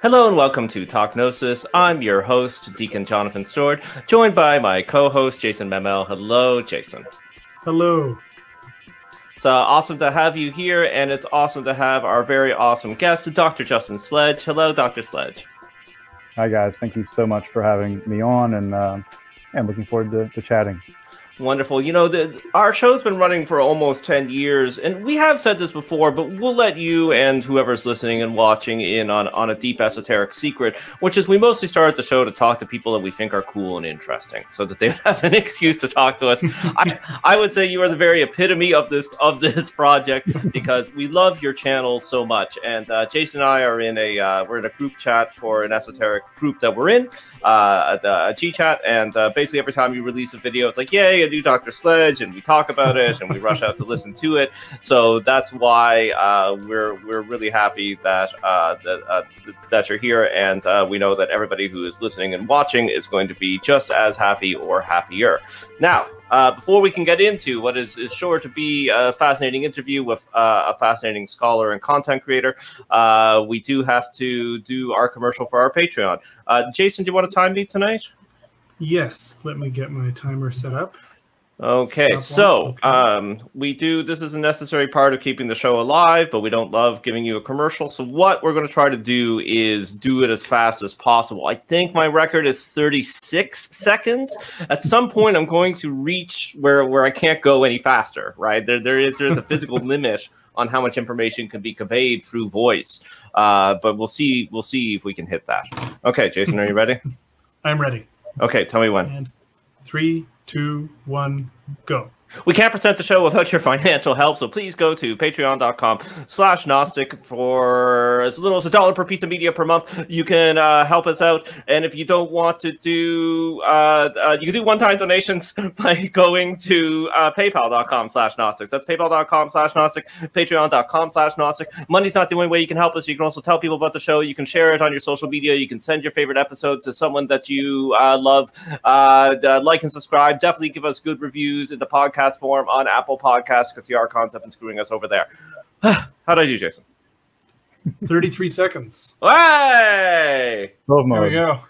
Hello and welcome to Talk Gnosis. I'm your host, Deacon Jonathan Stewart, joined by my co-host Jason Mamel. Hello, Jason. Hello. It's uh, awesome to have you here, and it's awesome to have our very awesome guest, Dr. Justin Sledge. Hello, Dr. Sledge. Hi, guys. Thank you so much for having me on, and uh, I'm looking forward to, to chatting. Wonderful. You know, the, our show's been running for almost 10 years, and we have said this before, but we'll let you and whoever's listening and watching in on, on a deep esoteric secret, which is we mostly started the show to talk to people that we think are cool and interesting so that they have an excuse to talk to us. I, I would say you are the very epitome of this of this project because we love your channel so much. And uh, Jason and I are in a uh, we're in a group chat for an esoteric group that we're in, uh, a G chat, and uh, basically every time you release a video, it's like, yay, a new Dr. Sledge, and we talk about it, and we rush out to listen to it. So that's why uh, we're we're really happy that uh, that, uh, that you're here, and uh, we know that everybody who is listening and watching is going to be just as happy or happier. Now, uh, before we can get into what is, is sure to be a fascinating interview with uh, a fascinating scholar and content creator, we do have to do our commercial for our Patreon. Jason, do you want to time me tonight? Yes, let me get my timer set up. Okay, so um, we do. This is a necessary part of keeping the show alive, but we don't love giving you a commercial. So what we're going to try to do is do it as fast as possible. I think my record is 36 seconds. At some point, I'm going to reach where where I can't go any faster. Right there, there is there's a physical limit on how much information can be conveyed through voice. Uh, but we'll see. We'll see if we can hit that. Okay, Jason, are you ready? I'm ready. Okay, tell me when. And three, two, one, go. We can't present the show without your financial help, so please go to patreon.com slash Gnostic for as little as a dollar per piece of media per month. You can uh, help us out. And if you don't want to do, uh, uh, you can do one-time donations by going to uh, paypal.com slash Gnostics. That's paypal.com slash Gnostic, patreon.com slash Gnostic. Money's not the only way you can help us. You can also tell people about the show. You can share it on your social media. You can send your favorite episode to someone that you uh, love. Uh, like and subscribe. Definitely give us good reviews in the podcast form on Apple Podcasts because the archons have been screwing us over there. How did I do, Jason? 33 seconds. Hey! Love There we go.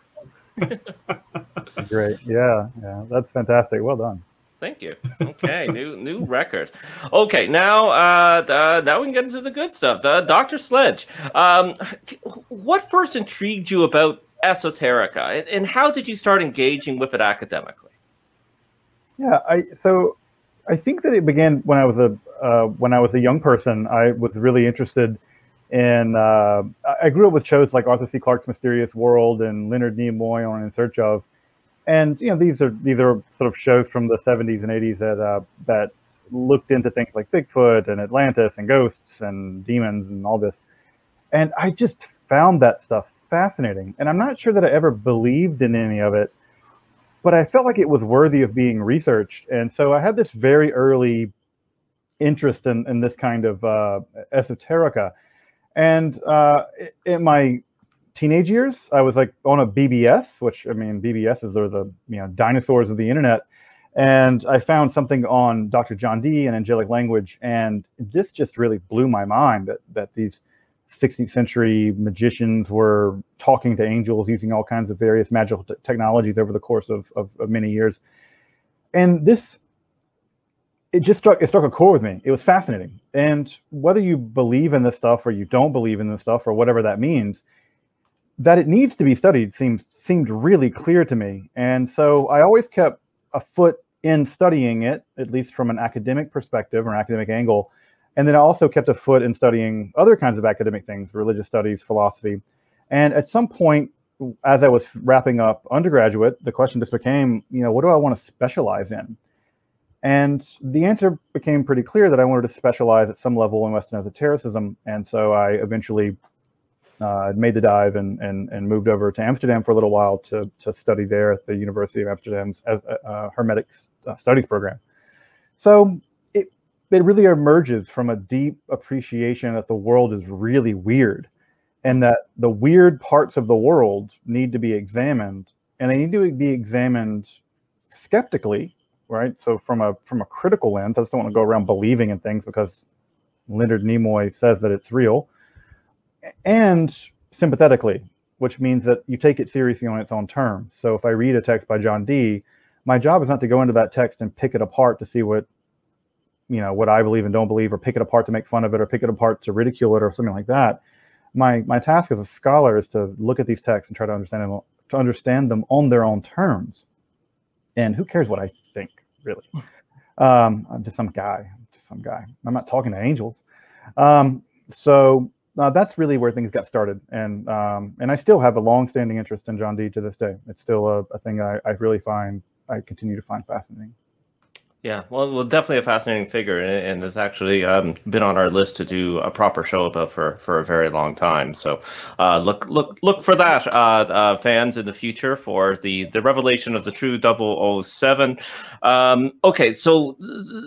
Great. Yeah. Yeah. That's fantastic. Well done. Thank you. Okay, new new record. Okay, now uh, uh, now we can get into the good stuff. Uh, Doctor Sledge, um, what first intrigued you about esoterica, and, and how did you start engaging with it academically? Yeah. I so I think that it began when I was a uh, when I was a young person. I was really interested in. Uh, I grew up with shows like Arthur C. Clarke's Mysterious World and Leonard Nimoy on In Search of, and you know these are these are sort of shows from the 70s and 80s that uh, that looked into things like Bigfoot and Atlantis and ghosts and demons and all this, and I just found that stuff fascinating. And I'm not sure that I ever believed in any of it, but I felt like it was worthy of being researched. And so I had this very early interest in, in this kind of uh, esoterica. And uh, in my teenage years, I was like on a BBS, which I mean, BBSs are the you know dinosaurs of the internet. And I found something on Dr. John Dee and angelic language, and this just really blew my mind that that these 16th century magicians were talking to angels using all kinds of various magical t- technologies over the course of, of, of many years. And this, it just struck, it struck a chord with me. It was fascinating. And whether you believe in this stuff or you don't believe in this stuff or whatever that means, that it needs to be studied seems seemed really clear to me. And so I always kept a foot in studying it, at least from an academic perspective or an academic angle. And then I also kept a foot in studying other kinds of academic things, religious studies, philosophy. And at some point, as I was wrapping up undergraduate, the question just became, you know, what do I want to specialize in? And the answer became pretty clear that I wanted to specialize at some level in Western esotericism. And so I eventually uh, made the dive and, and, and moved over to Amsterdam for a little while to, to study there at the University of Amsterdam's uh, uh, Hermetic uh, Studies program. So it, really emerges from a deep appreciation that the world is really weird and that the weird parts of the world need to be examined and they need to be examined skeptically right so from a from a critical lens i just don't want to go around believing in things because leonard nimoy says that it's real and sympathetically, which means that you take it seriously on its own terms. So if I read a text by John Dee, my job is not to go into that text and pick it apart to see what you know what I believe and don't believe, or pick it apart to make fun of it, or pick it apart to ridicule it, or something like that. My my task as a scholar is to look at these texts and try to understand them to understand them on their own terms. And who cares what I think, really? Um, I'm just some guy, just some guy. I'm not talking to angels. Um, so uh, that's really where things got started, and um, and I still have a long-standing interest in John Dee to this day. It's still a, a thing I, I really find I continue to find fascinating. Yeah, well, well, definitely a fascinating figure, and, has actually um, been on our list to do a proper show about for for a very long time. So, uh, look look look for that, uh, uh, fans, in the future for the the revelation of the true 007. Um, okay, so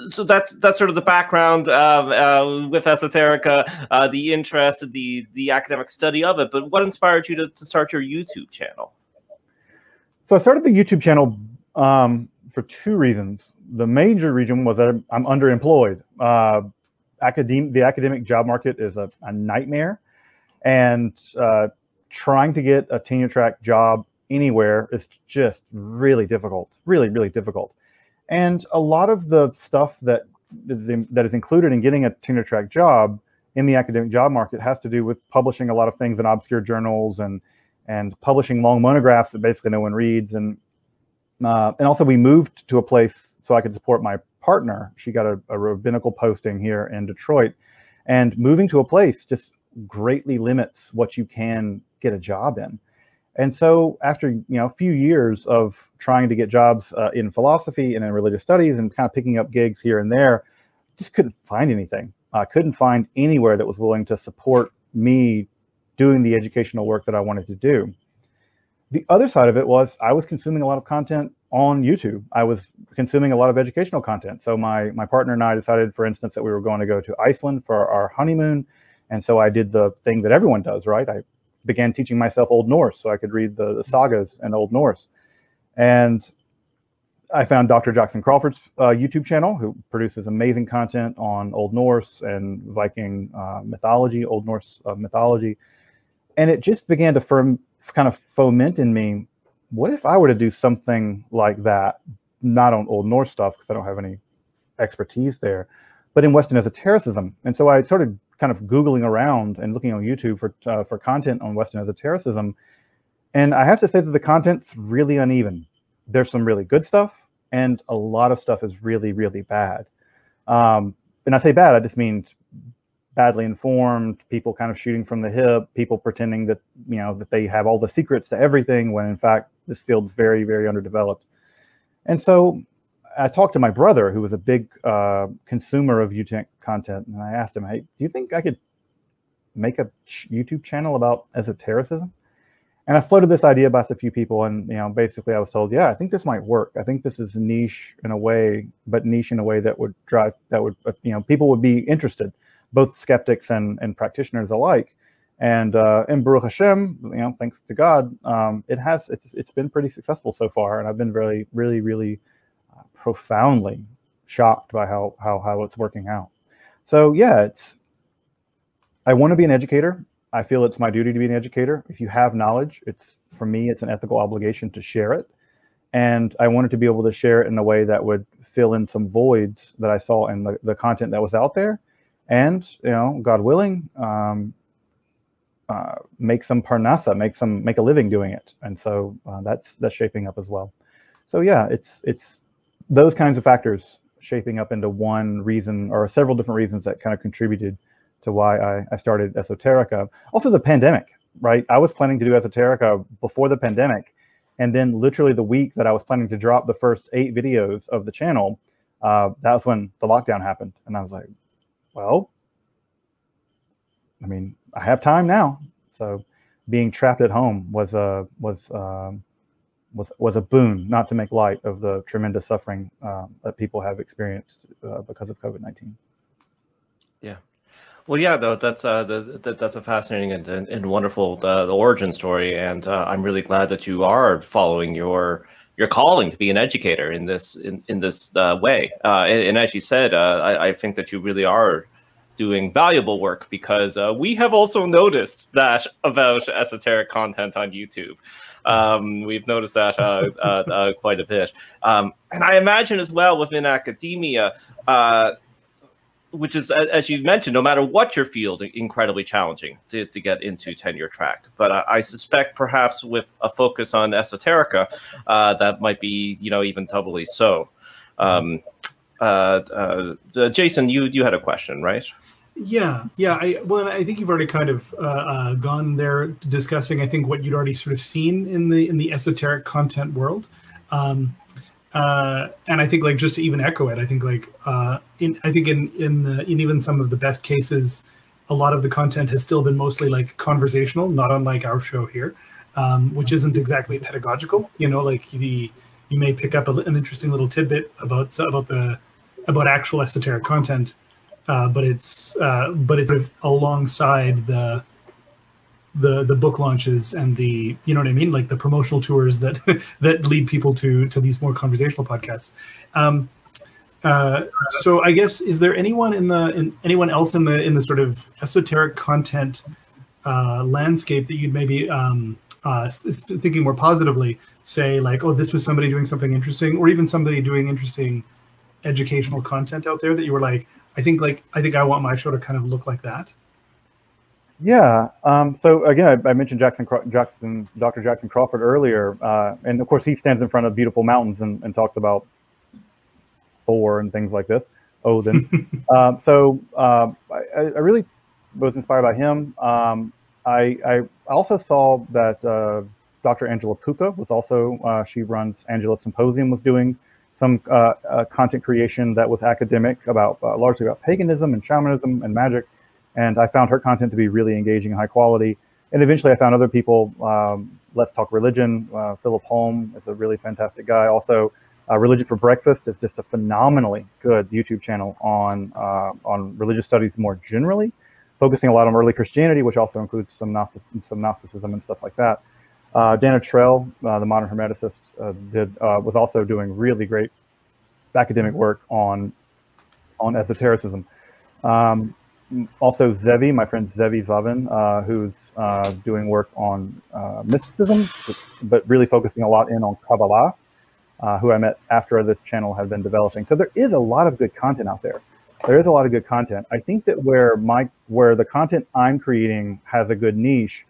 so that's that's sort of the background um, uh, with esoterica, uh, the interest, the the academic study of it. But what inspired you to, to start your YouTube channel? So I started the YouTube channel um, for two reasons the major reason was that I'm underemployed. Uh, academic, the academic job market is a, a nightmare, and uh, trying to get a tenure track job anywhere is just really difficult. Really, really difficult. And a lot of the stuff that is in, that is included in getting a tenure track job in the academic job market has to do with publishing a lot of things in obscure journals and and publishing long monographs that basically no one reads and uh, and also we moved to a place so I could support my partner. She got a, a rabbinical posting here in Detroit, and moving to a place just greatly limits what you can get a job in. And so after you know a few years of trying to get jobs uh, in philosophy and in religious studies and kind of picking up gigs here and there, just couldn't find anything. I couldn't find anywhere that was willing to support me doing the educational work that I wanted to do. The other side of it was I was consuming a lot of content on YouTube. I was consuming a lot of educational content. So my my partner and I decided, for instance, that we were going to go to Iceland for our honeymoon, and so I did the thing that everyone does, right? I began teaching myself Old Norse so I could read the, the sagas and Old Norse, and I found Dr. Jackson Crawford's uh, YouTube channel, who produces amazing content on Old Norse and Viking uh, mythology, Old Norse uh, mythology, and it just began to firm, kind of foment in me what if I were to do something like that, not on Old Norse stuff because I don't have any expertise there, but in Western esotericism. And so I started kind of googling around and looking on YouTube for uh, for content on Western esotericism, and I have to say that the content's really uneven. There's some really good stuff, and a lot of stuff is really really bad. Um, and I say bad, I just mean badly informed, people kind of shooting from the hip, people pretending that you know that they have all the secrets to everything when in fact this field's very very underdeveloped. And so I talked to my brother, who was a big uh, consumer of YouTube content, and I asked him, "Hey, do you think I could make a YouTube channel about esotericism?" And I floated this idea by a few people, and you know, basically, I was told, "Yeah, I think this might work. I think this is niche in a way, but niche in a way that would drive that would you know people would be interested." Both skeptics and, and practitioners alike. And uh, and Baruch Hashem, you know, thanks to God, um, it has it's, it's been pretty successful so far, and I've been really, really, really uh, profoundly shocked by how how how it's working out. So yeah, it's I want to be an educator. I feel it's my duty to be an educator. If you have knowledge, it's for me, it's an ethical obligation to share it, and I wanted to be able to share it in a way that would fill in some voids that I saw in the, the content that was out there and you know, God willing, um, uh, make some parnasa, make some make a living doing it, and so uh, that's that's shaping up as well. So yeah, it's it's those kinds of factors shaping up into one reason or several different reasons that kind of contributed to why I, I started Esoterica. Also, the pandemic, right? I was planning to do Esoterica before the pandemic, and then literally the week that I was planning to drop the first eight videos of the channel, uh, that was when the lockdown happened, and I was like, well, I mean, I have time now. So being trapped at home was a was um, was was a boon, not to make light of the tremendous suffering um, that people have experienced uh, because of COVID nineteen. Yeah. Well, yeah, though that's uh, the, the, that's a fascinating and, and, and wonderful uh, the origin story, and uh, I'm really glad that you are following your your calling to be an educator in this in, in this uh, way. Uh, and, and, as you said, uh, I, I, think that you really are doing valuable work because uh, we have also noticed that about esoteric content on YouTube. Um, we've noticed that uh, uh, quite a bit. Um, and I imagine as well within academia, which is, as you mentioned, no matter what your field, incredibly challenging to, to get into tenure track. But I, I suspect perhaps with a focus on esoterica, uh, that might be, you know, even doubly so. Um, uh, uh, Jason, you you had a question, right? Yeah, yeah. I, well, I think you've already kind of uh, uh, gone there discussing. I think what you'd already sort of seen in the in the esoteric content world, um, uh, and I think like just to even echo it, I think like uh, in I think in in the in even some of the best cases, a lot of the content has still been mostly like conversational, not unlike our show here, um, which isn't exactly pedagogical. You know, like the you may pick up a, an interesting little tidbit about about the about actual esoteric content, uh, but it's uh, but it's alongside the the the book launches and the you know what I mean, like the promotional tours that that lead people to to these more conversational podcasts. Um, uh, so I guess is there anyone in the in, anyone else in the in the sort of esoteric content uh, landscape that you'd maybe um, uh, thinking more positively say like oh this was somebody doing something interesting or even somebody doing interesting educational content out there that you were like I think like I think I want my show to kind of look like that. Yeah. Um, so again, I, I mentioned Jackson, Jackson, Dr. Jackson Crawford earlier, uh, and of course he stands in front of beautiful mountains and, and talks about Thor and things like this, Odin. um, so uh, I, I, really was inspired by him. Um, I, I, also saw that uh, Dr. Angela Puca was also uh, she runs Angela Symposium was doing some uh, uh, content creation that was academic about largely about paganism and shamanism and magic and I found her content to be really engaging and high quality. And eventually I found other people, um, Let's Talk Religion, uh, Filip Holm is a really fantastic guy. Also, uh, Religion for Breakfast is just a phenomenally good YouTube channel on, uh, on religious studies more generally, focusing a lot on early Christianity, which also includes some, Gnostic, some Gnosticism and stuff like that. Uh, Dan Attrell, uh, the modern hermeticist, uh, did, was also doing really great academic work on, on esotericism. Um, also Zevi, my friend Zevi Zavin, uh, who's uh, doing work on uh, mysticism, but really focusing a lot in on Kabbalah, uh, who I met after this channel had been developing. So there is a lot of good content out there. There is a lot of good content. I think that where my where the content I'm creating has a good niche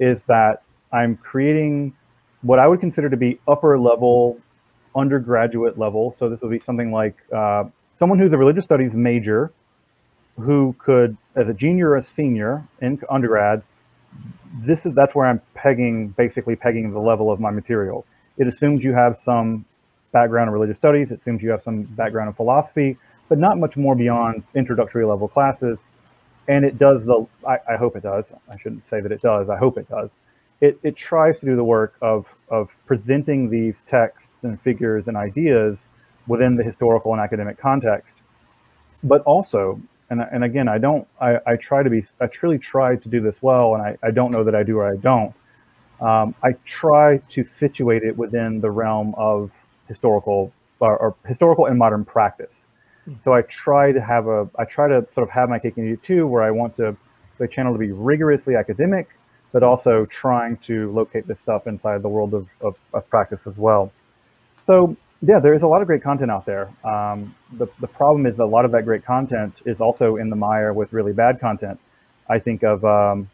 is that I'm creating what I would consider to be upper level, undergraduate level. So this would be something like uh, someone who's a religious studies major who could, as a junior or a senior in undergrad, this is that's where I'm pegging, basically pegging the level of my material. It assumes you have some background in religious studies. It assumes you have some background in philosophy, but not much more beyond introductory level classes. And it does the, I, I hope it does. I shouldn't say that it does. I hope it does. It, it tries to do the work of, of presenting these texts and figures and ideas within the historical and academic context, but also and and again, I don't. I, I try to be. I truly try to do this well, and I, I don't know that I do or I don't. Um, I try to situate it within the realm of historical or, or historical and modern practice. Hmm. So I try to have a. I try to sort of have my cake and eat it too, where I want to the channel to be rigorously academic, but also trying to locate this stuff inside the world of, of, of practice as well. So yeah, there is a lot of great content out there. Um, the, the problem is that a lot of that great content is also in the mire with really bad content. I think of, um,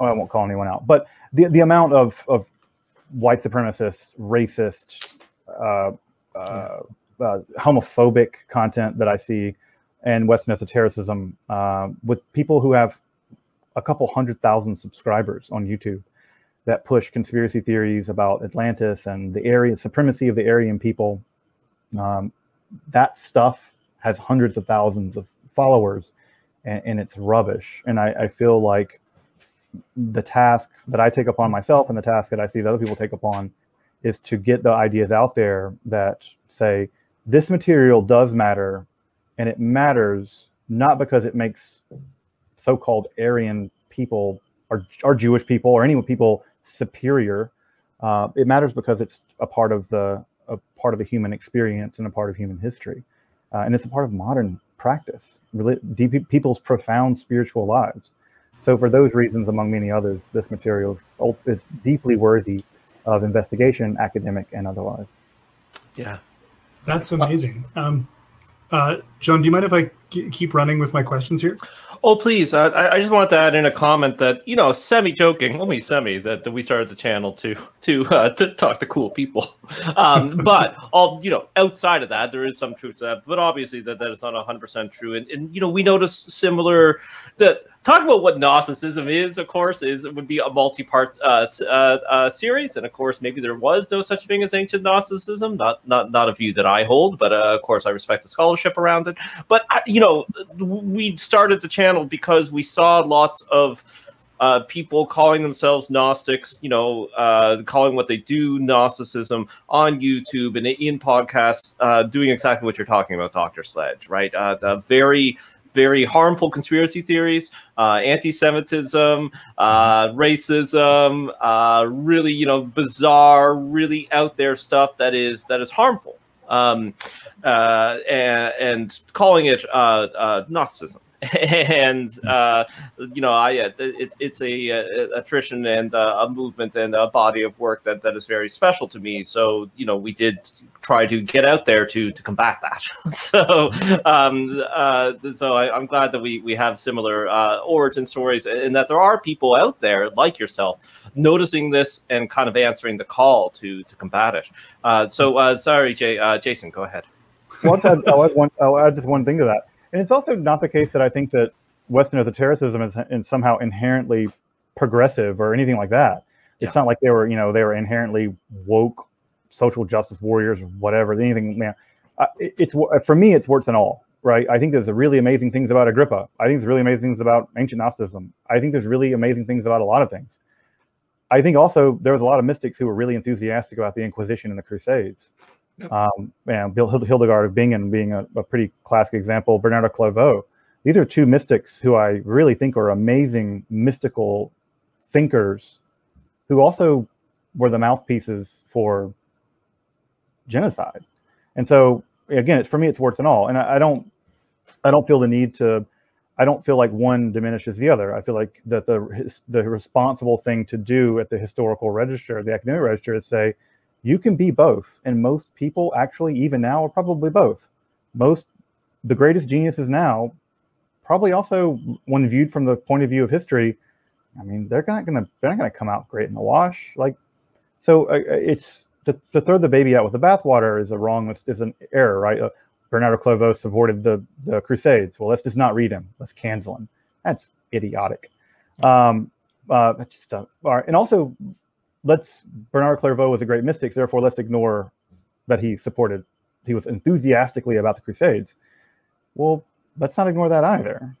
oh, I won't call anyone out, but the, the amount of, of white supremacist, racist, uh, uh, uh, homophobic content that I see and Western esotericism uh, with people who have a couple hundred thousand subscribers on YouTube that push conspiracy theories about Atlantis and the area supremacy of the Aryan people. Um, that stuff has hundreds of thousands of followers, and, and it's rubbish. And I, I, feel like the task that I take upon myself and the task that I see that other people take upon is to get the ideas out there that say this material does matter, and it matters not because it makes so-called Aryan people or, or Jewish people or any people superior. Uh, it matters because it's a part of the a part of the human experience and a part of human history, uh, and it's a part of modern practice, really, deep, people's profound spiritual lives. So, for those reasons, among many others, this material is deeply worthy of investigation, academic and otherwise. Yeah, that's amazing. Um, uh, John, do you mind if I keep running with my questions here? Oh, please. I, I just want to add in a comment that, you know, semi joking, only semi, that, that we started the channel to to uh, to talk to cool people. Um, but all, you know, outside of that, there is some truth to that. But obviously, that, that is not 100% true. And, and, you know, we notice similar that talk about what Gnosticism is, of course, is it would be a multi-part uh, uh, uh, series, and of course, maybe there was no such thing as ancient Gnosticism. Not not not a view that I hold, but uh, of course, I respect the scholarship around it. But you know, we started the channel because we saw lots of. Uh, people calling themselves Gnostics, you know, uh, calling what they do Gnosticism on YouTube and in podcasts, uh, doing exactly what you're talking about, Dr. Sledge, right? Uh, the very very harmful conspiracy theories, uh, anti-Semitism, uh, racism, uh, really you know bizarre, really out there stuff that is that is harmful, um, uh, and, and, calling it uh, uh, Gnosticism. and uh, you know, I uh, it, it's a, a, a tradition and uh, a movement and a body of work that, that is very special to me. So you know, we did try to get out there to to combat that. so um, uh, so I, am glad that we we have similar uh, origin stories and that there are people out there like yourself noticing this and kind of answering the call to to combat it. Uh, so sorry, Jay, Jason, go ahead. Well, I'll add, one, I'll add just one thing to that and it's also not the case that I think that Western esotericism is, is somehow inherently progressive or anything like that. It's not like they were, you know, they were inherently woke social justice warriors or whatever. Anything, man. Uh, it, it's for me, it's warts and all, right? I think there's really amazing things about Agrippa. I think there's really amazing things about ancient Gnosticism. I think there's really amazing things about a lot of things. I think also there was a lot of mystics who were really enthusiastic about the Inquisition and the Crusades. Yep. Um, and Bill Hildegard of Bingen being a, a, pretty classic example, Bernard of Clairvaux. These are two mystics who I really think are amazing mystical thinkers who also were the mouthpieces for genocide. And so again, it's for me, it's warts and all. And I, I don't, I don't feel the need to, I don't feel like one diminishes the other. I feel like that the the responsible thing to do at the historical register, the academic register, is say, you can be both. And most people actually, even now, are probably both. Most, the greatest geniuses now, probably also, when viewed from the point of view of history, I mean, they're not gonna they're not gonna come out great in the wash. Like, so uh, uh it's to, to, throw the baby out with the bathwater is a wrong is an error, right? Uh, Bernard of Clairvaux supported the the Crusades. Well, let's just not read him. Let's cancel him. That's idiotic. Um, uh, just, uh, and also let's Bernard Clairvaux was a great mystic, therefore let's ignore that he supported, he was enthusiastically about the Crusades. Well, let's not ignore that either.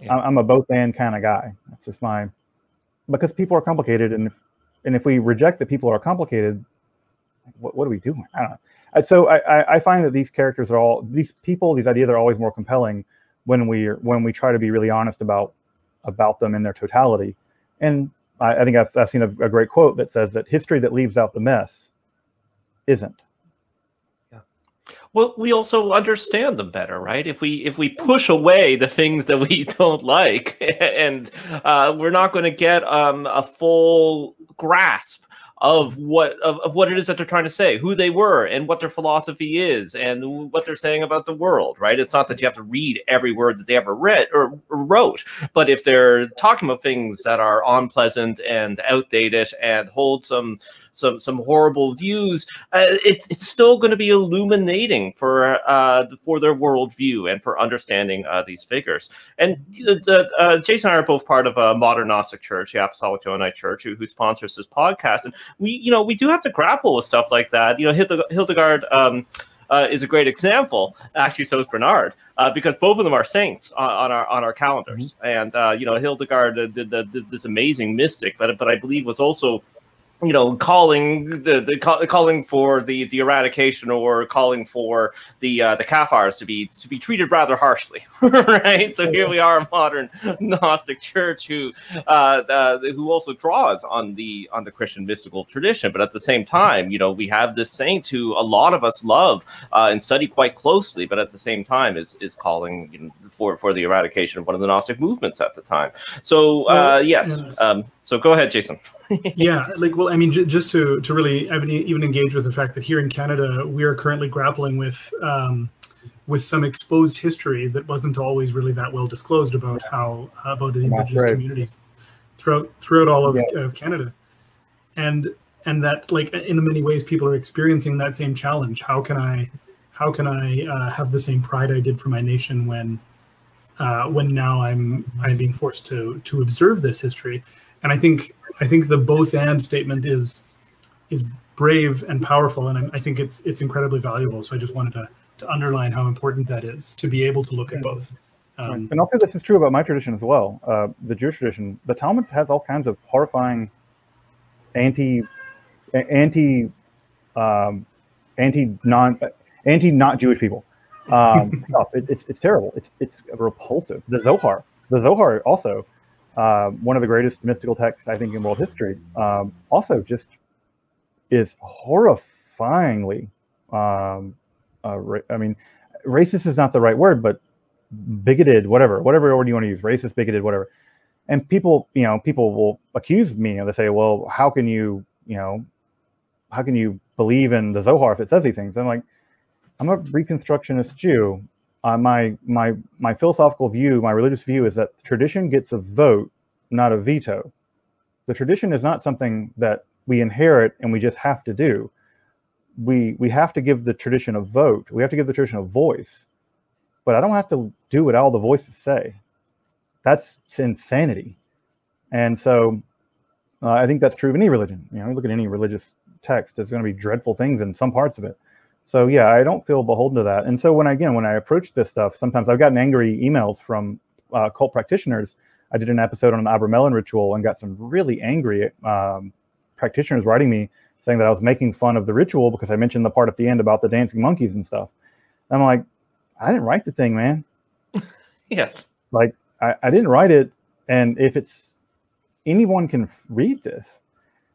Yeah. I'm a both and kind of guy. That's just my because people are complicated, and if, and if we reject that people are complicated, what, what are we doing? I don't know. So I, I find that these characters are all these people, these ideas are always more compelling when we when we try to be really honest about about them in their totality. And I, I think I've, I've seen a, a great quote that says that history that leaves out the mess isn't. Well, we also understand them better, right? If we if we push away the things that we don't like, and uh, we're not going to get um, a full grasp of what of, of what it is that they're trying to say, who they were, and what their philosophy is, and what they're saying about the world. Right? It's not that you have to read every word that they ever read or, wrote, but if they're talking about things that are unpleasant and outdated and hold some some some horrible views, uh, it's it's still going to be illuminating for uh, for their worldview and for understanding uh, these figures. And uh, Jason and I are both part of a modern Gnostic church, the Apostolic Johannite Church, who, who sponsors this podcast, and we you know we do have to grapple with stuff like that. You know, Hildegard. Um, uh, is a great example. Actually, so is Bernard, uh, because both of them are saints on, on our on our calendars. Mm-hmm. And uh, you know, Hildegard did, did, did, this amazing mystic, but but I believe was also you know, calling the, the call, calling for the the eradication or calling for the uh, the Cathars to be to be treated rather harshly, right? So here we are, a modern Gnostic church who uh, uh, who also draws on the on the Christian mystical tradition, but at the same time, you know, we have this saint who a lot of us love uh, and study quite closely, but at the same time is is calling you know, for for the eradication of one of the Gnostic movements at the time. So uh, yes, um, so go ahead, Jason. yeah, like well, I mean, j- just to to really I even engage with the fact that here in Canada we are currently grappling with um, with some exposed history that wasn't always really that well disclosed about how about the indigenous right. communities throughout throughout all of, yeah. of Canada, and and that like in many ways people are experiencing that same challenge. How can I how can I uh, have the same pride I did for my nation when uh, when now I'm I'm being forced to to observe this history? And I think I think the both and statement is is brave and powerful, and I think it's it's incredibly valuable. So I just wanted to to underline how important that is to be able to look at both. Um, and also, this is true about my tradition as well. Uh, the Jewish tradition, the Talmud has all kinds of horrifying anti anti um, anti non anti not Jewish people um, stuff. It, it's it's terrible. It's it's repulsive. The Zohar, the Zohar also uh, one of the greatest mystical texts I think in world history. Um, also, just is horrifyingly. Um, uh, I mean, racist is not the right word, but bigoted, whatever, whatever word you want to use, racist, bigoted, whatever. And people, you know, people will accuse me and they say, "Well, how can you, you know, how can you believe in the Zohar if it says these things?" I'm like, I'm a Reconstructionist Jew uh, my my my philosophical view, my religious view is that tradition gets a vote, not a veto. The tradition is not something that we inherit and we just have to do. We we have to give the tradition a vote. We have to give the tradition a voice. But I don't have to do what all the voices say. That's insanity. And so uh, I think that's true of any religion. You know, you look at any religious text, there's going to be dreadful things in some parts of it. So yeah, I don't feel beholden to that. And so when I, again, when I approach this stuff, sometimes I've gotten angry emails from uh, cult practitioners. I did an episode on the Abramelin ritual and got some really angry um, practitioners writing me saying that I was making fun of the ritual because I mentioned the part at the end about the dancing monkeys and stuff. And I'm like, I didn't write the thing, man. yes. Like I, I didn't write it. And if it's anyone can read this,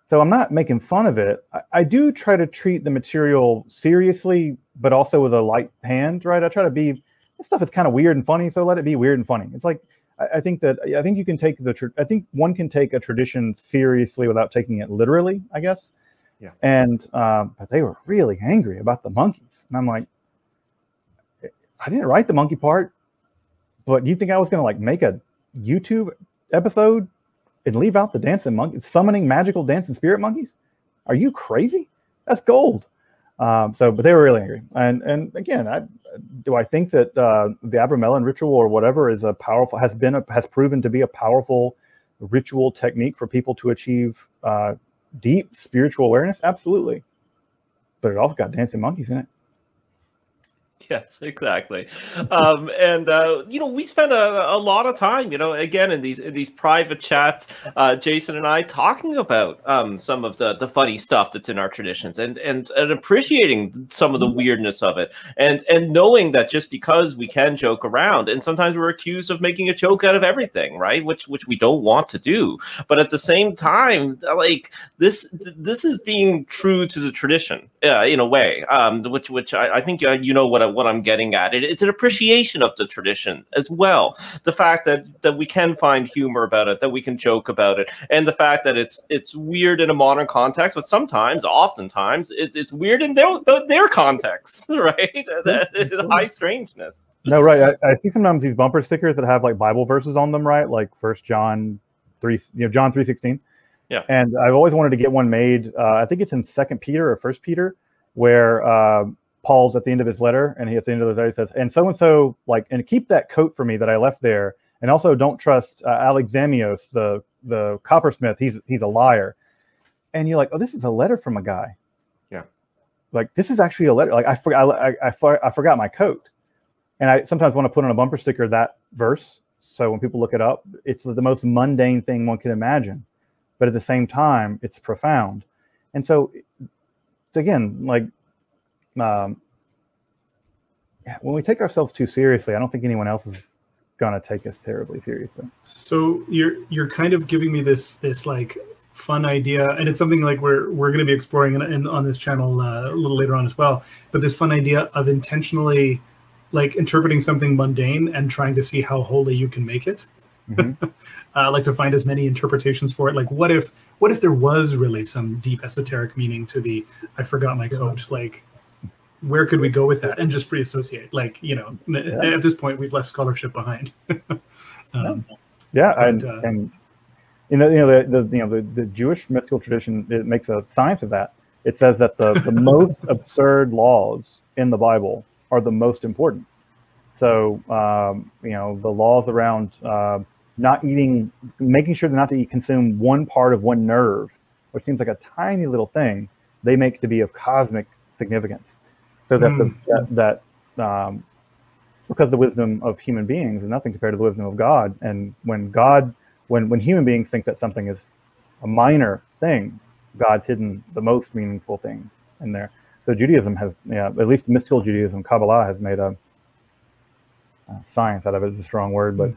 so I'm not making fun of it. I, I, do try to treat the material seriously, but also with a light hand, right? I try to be this stuff is kind of weird and funny, so let it be weird and funny. It's like I, I think that I think you can take the I think one can take a tradition seriously without taking it literally, I guess. Yeah. And um, but they were really angry about the monkeys, and I'm like, I didn't write the monkey part, but do you think I was gonna like make a YouTube episode and leave out the dancing monkey, summoning magical dancing spirit monkeys? Are you crazy? That's gold. Um, so, but they were really angry. And and again, I, do I think that uh, the Abramelin ritual or whatever is a powerful has been a, has proven to be a powerful ritual technique for people to achieve uh, deep spiritual awareness? Absolutely. But it also got dancing monkeys in it. yes, exactly. Um, and uh, you know, we spend a, a, lot of time, you know, again in these in these private chats, uh, Jason and I talking about um, some of the the funny stuff that's in our traditions, and and and appreciating some of the mm-hmm. weirdness of it, and and knowing that just because we can joke around, and sometimes we're accused of making a joke out of everything, right? Which which we don't want to do, but at the same time, like this this is being true to the tradition, uh, in a way, um, which which I, I think uh, you know what. I, what I'm getting at. It, it's an appreciation of the tradition as well. The fact that that we can find humor about it, that we can joke about it, and the fact that it's it's weird in a modern context, but sometimes, oftentimes, it, it's weird in their their context, right? that high strangeness. No, right. I, I see sometimes these bumper stickers that have like Bible verses on them, right? Like First John three, you know, John three sixteen. Yeah. And I've always wanted to get one made. Uh, I think it's in Second Peter or First Peter, where uh, Paul's at the end of his letter, and he at the end of the letter says, "And so and so, like, and keep that coat for me that I left there, and also don't trust uh, Alexamenos, the the coppersmith. He's he's a liar." And you're like, "Oh, this is a letter from a guy." Yeah. Like this is actually a letter. Like I forgot I, I, I, I forgot my coat, and I sometimes want to put on a bumper sticker that verse. So when people look it up, it's the most mundane thing one can imagine, but at the same time, it's profound. And so, again, like, um, when we take ourselves too seriously, I don't think anyone else is gonna take us terribly seriously. So you're you're kind of giving me this this like fun idea, and it's something like we're we're going to be exploring in, in, on this channel uh, a little later on as well. But this fun idea of intentionally like interpreting something mundane and trying to see how holy you can make it. Mm-hmm. uh, like to find as many interpretations for it. Like, what if what if there was really some deep esoteric meaning to the "I forgot my coat"? Like, where could we go with that and just free associate? Like, you know, yeah. at this point, we've left scholarship behind. um, yeah, and, uh, and you know, you know, the, the you know the, the Jewish mystical tradition it makes a science of that. It says that the the most absurd laws in the Bible are the most important. So, um, you know, the laws around uh, not eating, making sure not to eat, consume one part of one nerve, which seems like a tiny little thing, they make to be of cosmic significance so that mm. the, hmm. that, that um, because the wisdom of human beings is nothing compared to the wisdom of God. And when God, when when human beings think that something is a minor thing, God's hidden the most meaningful things in there. So Judaism has, yeah, at least mystical Judaism, Kabbalah has made a uh, science out of it is a strong word, but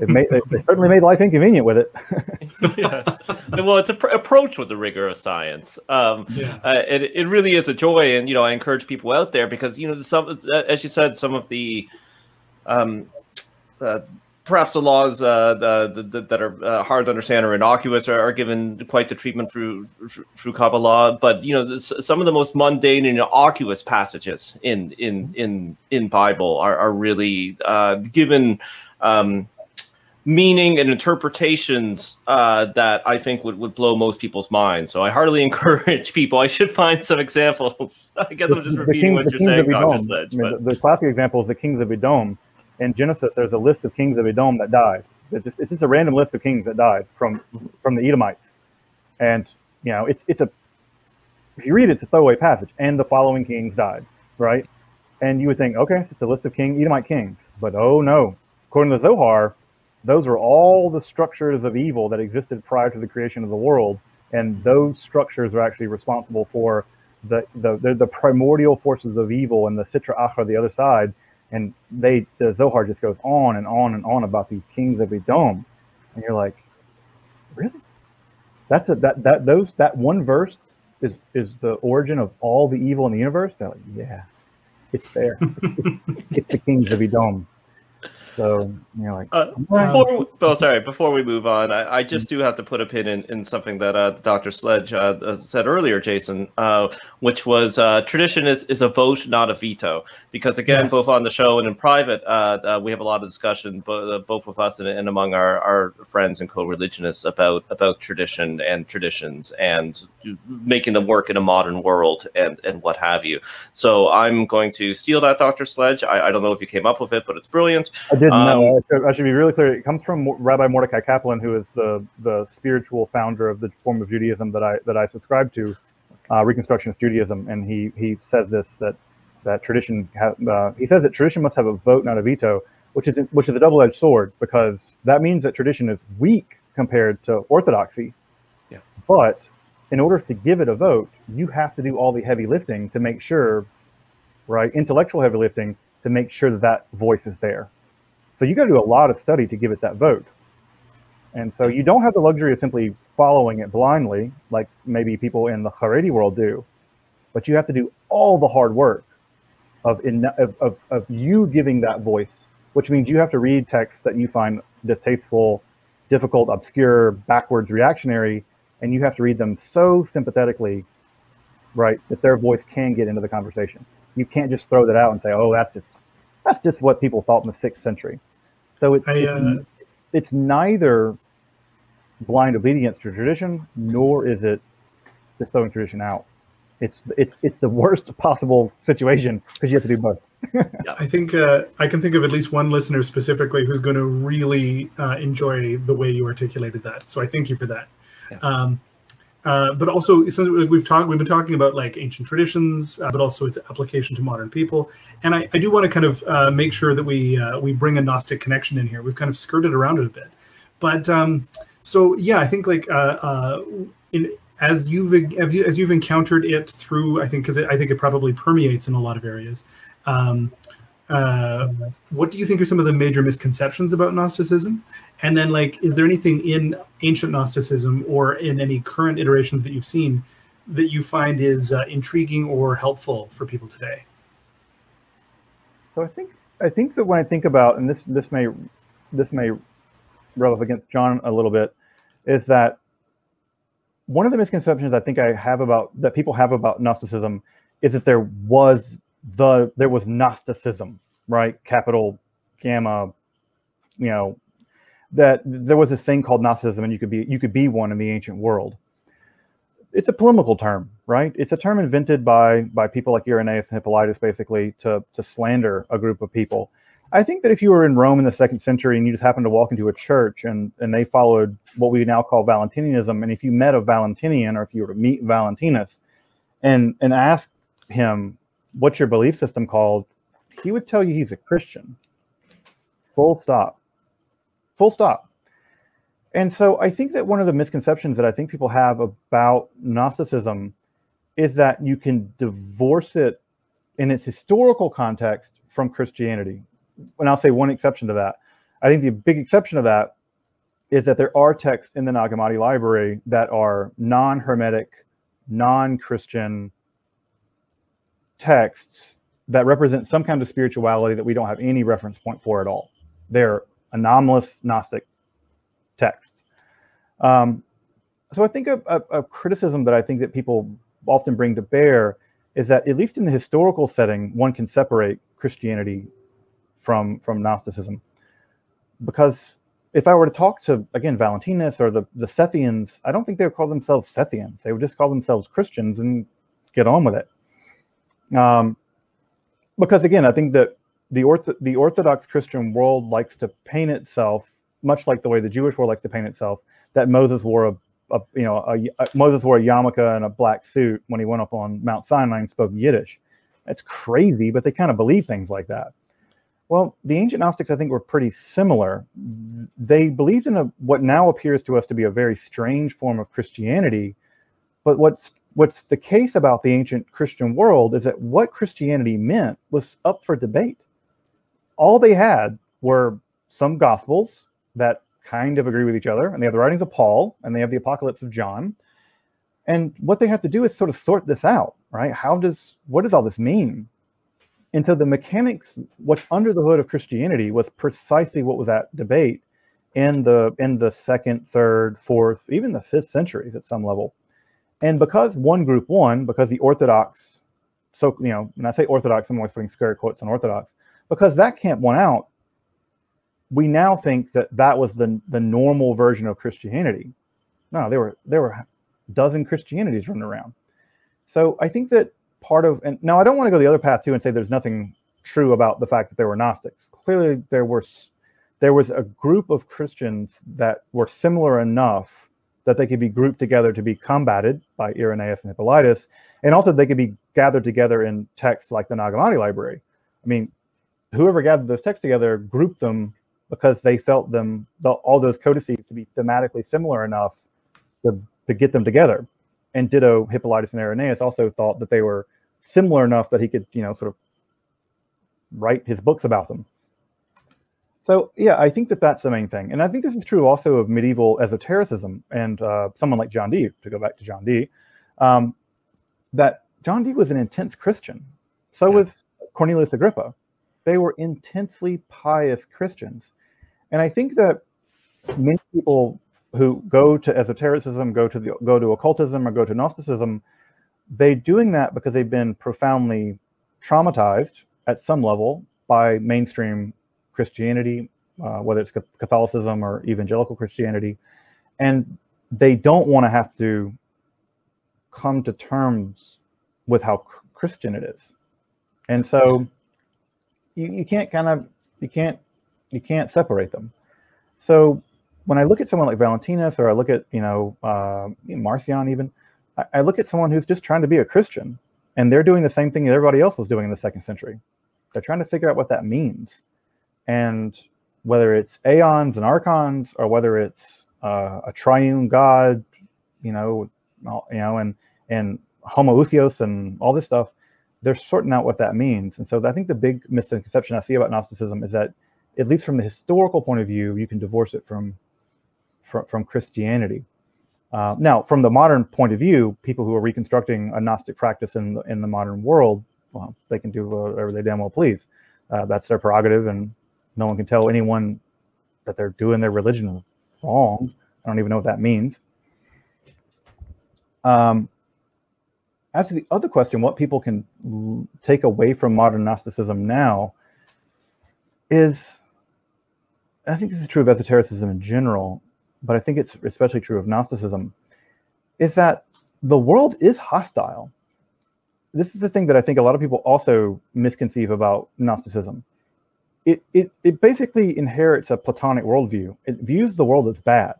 it made they, certainly made life inconvenient with it. yeah. Well, it's a pr- approach with the rigor of science. Um, yeah. Uh, it, it really is a joy, and you know, I encourage people out there because you know, some uh, as you said, some of the um, uh, perhaps the laws uh, the, the, that are uh, hard to understand or innocuous are, are, given quite the treatment through through Kabbalah. But you know, some of the most mundane and innocuous passages in in in in Bible are, are really uh, given. Um, meaning and interpretations uh, that I think would, would blow most people's minds. So I heartily encourage people. I should find some examples. I guess the, I'm just repeating what you're saying, Dr. Sledge. I mean, the, the, classic example is the kings of Edom. In Genesis, there's a list of kings of Edom that died. It's just, it's just a random list of kings that died from from the Edomites, and you know it's it's a if you read it, it's a throwaway passage. And the following kings died, right? And you would think, okay, it's just a list of king Edomite kings, but oh no, according to the Zohar, those are all the structures of evil that existed prior to the creation of the world, and those structures are actually responsible for the the, the, primordial forces of evil and the Sitra Achra, the other side. And they the Zohar just goes on and on and on about these kings of Edom, and you're like, really? That's a that that those that one verse is is the origin of all the evil in the universe. They're like, yeah, it's there. it's the kings of Edom. So you know, like uh, before, well, sorry. Before we move on, I, I, just do have to put a pin in, in something that uh, Dr. Sledge uh, uh, said earlier, Jason, uh, which was uh, tradition is, is a vote, not a veto. Because again, yes. both on the show and in private, we have a lot of discussion, both, both with us and, and among our, our friends and co-religionists about about tradition and traditions and making them work in a modern world and and what have you. So I'm going to steal that, Dr. Sledge. I, I don't know if you came up with it, but it's brilliant didn't um, know. I should, I should, be really clear. It comes from Rabbi Mordecai Kaplan, who is the the spiritual founder of the form of Judaism that I that I subscribe to, uh, Reconstructionist Judaism, and he he says this that that tradition ha, uh, he says that tradition must have a vote, not a veto, which is which is a double edged sword because that means that tradition is weak compared to orthodoxy. Yeah. But in order to give it a vote, you have to do all the heavy lifting to make sure, right, intellectual heavy lifting to make sure that that voice is there. So you got to do a lot of study to give it that vote. And so you don't have the luxury of simply following it blindly, like maybe people in the Haredi world do, but you have to do all the hard work of, in, of, of, of you giving that voice, which means you have to read texts that you find distasteful, difficult, obscure, backwards, reactionary, and you have to read them so sympathetically, right, that their voice can get into the conversation. You can't just throw that out and say, oh, that's just that's just what people thought in the sixth century. So it's, I, uh, it's, it's neither blind obedience to tradition, nor is it just throwing tradition out. It's it's it's the worst possible situation because you have to do both. I think uh, I can think of at least one listener specifically who's going to really uh, enjoy the way you articulated that. So I thank you for that. Yeah. Um, uh, but also, we've talked, we've been talking about like ancient traditions, uh, but also its application to modern people. And I, I do want to kind of uh, make sure that we uh, we bring a Gnostic connection in here. We've kind of skirted around it a bit, but um, so yeah, I think like uh, in as you've as, you, as you've encountered it through, I think because I think it probably permeates in a lot of areas. Um, uh, what do you think are some of the major misconceptions about Gnosticism? And then, like, is there anything in ancient Gnosticism or in any current iterations that you've seen that you find is uh, intriguing or helpful for people today? So I think I think that when I think about, and this this may this may rub up against John a little bit, is that one of the misconceptions I think I have about that people have about Gnosticism is that there was the there was Gnosticism, right? Capital Gamma, you know, that there was this thing called Gnosticism, and you could be you could be one in the ancient world. It's a polemical term, right? It's a term invented by by people like Irenaeus and Hippolytus, basically to to slander a group of people. I think that if you were in Rome in the second century and you just happened to walk into a church and and they followed what we now call Valentinianism, and if you met a Valentinian or if you were to meet Valentinus and and ask him what's your belief system called, he would tell you he's a Christian. Full stop. Full stop. And so I think that one of the misconceptions that I think people have about Gnosticism is that you can divorce it in its historical context from Christianity. And I'll say one exception to that. I think the big exception to that is that there are texts in the Nag Hammadi library that are non Hermetic, non Christian texts that represent some kind of spirituality that we don't have any reference point for at all. They're anomalous Gnostic texts. Um, so I think a, a, a, criticism that I think that people often bring to bear is that at least in the historical setting, one can separate Christianity from from Gnosticism, because if I were to talk to again Valentinus or the the Sethians, I don't think they would call themselves Sethians. They would just call themselves Christians and get on with it. Um, because again, I think that the, ortho- the Orthodox Christian world likes to paint itself much like the way the Jewish world likes to paint itself. That Moses wore a, a you know a, a, Moses wore a yarmulke and a black suit when he went up on Mount Sinai and spoke Yiddish. That's crazy, but they kind of believe things like that. Well, the ancient Gnostics, I think, were pretty similar. They believed in a, what now appears to us to be a very strange form of Christianity, but what's what's the case about the ancient Christian world is that what Christianity meant was up for debate. All they had were some gospels that kind of agree with each other, and they have the writings of Paul, and they have the apocalypse of John. And what they have to do is sort of sort this out, right? How does what does all this mean? And so the mechanics, what's under the hood of Christianity was precisely what was at debate in the in the second, third, fourth, even the fifth centuries at some level. And because one group won, because the Orthodox, so, you know, when I say Orthodox, I'm always putting scare quotes on Orthodox, because that camp won out, we now think that that was the, the normal version of Christianity. No, there were, there were dozen Christianities running around. So I think that part of, and now I don't want to go the other path too and say there's nothing true about the fact that there were Gnostics. Clearly, there were there was a group of Christians that were similar enough that they could be grouped together to be combated by Irenaeus and Hippolytus, and also they could be gathered together in texts like the Nag Hammadi library. I mean, whoever gathered those texts together grouped them because they felt them the, all those codices to be thematically similar enough to, to get them together. And ditto Hippolytus and Irenaeus also thought that they were similar enough that he could, you know, sort of write his books about them. So yeah, I think that that's the main thing, and I think this is true also of medieval esotericism and uh, someone like John Dee. To go back to John Dee, um, that John Dee was an intense Christian. So was Cornelius Agrippa. They were intensely pious Christians, and I think that many people who go to esotericism, go to the, go to occultism, or go to Gnosticism, they're doing that because they've been profoundly traumatized at some level by mainstream Christianity, uh, whether it's Catholicism or evangelical Christianity, and they don't want to have to come to terms with how Christian it is, and so you, you can't kind of you can't you can't separate them. So when I look at someone like Valentinus, or I look at you know uh, Marcion, even I, I look at someone who's just trying to be a Christian, and they're doing the same thing that everybody else was doing in the second century. They're trying to figure out what that means and whether it's aeons and archons or whether it's uh, a triune God, you know, you know, and and homoousios and all this stuff. They're sorting out what that means, and so I think the big misconception I see about Gnosticism is that, at least from the historical point of view, you can divorce it from from, from Christianity. Uh, now, from the modern point of view, people who are reconstructing a Gnostic practice in the, in the modern world, well, they can do whatever they damn well please. Uh, that's their prerogative, and no one can tell anyone that they're doing their religion wrong. I don't even know what that means. Um, as to the other question, what people can take away from modern Gnosticism now is, I think this is true of esotericism in general, but I think it's especially true of Gnosticism, is that the world is hostile. This is the thing that I think a lot of people also misconceive about Gnosticism. It, it, it basically inherits a Platonic worldview. It views the world as bad.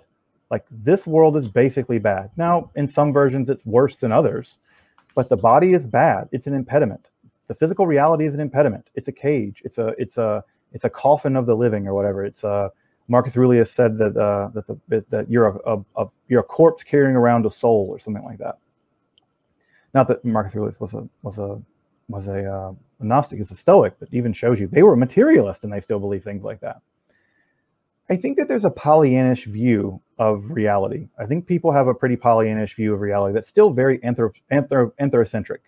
Like this world is basically bad. Now, in some versions, it's worse than others, but the body is bad. It's an impediment. The physical reality is an impediment. It's a cage. It's a it's a it's a coffin of the living or whatever. It's a Marcus Aurelius said that uh, that the, that you're a, a, a, you're a corpse carrying around a soul or something like that. Not that Marcus Aurelius was a was a was a, uh, a Gnostic, is a Stoic, but even shows you they were materialist and they still believe things like that. I think that there's a Pollyannish view of reality. I think people have a pretty Pollyannish view of reality that's still very anthrop- anthrocentric.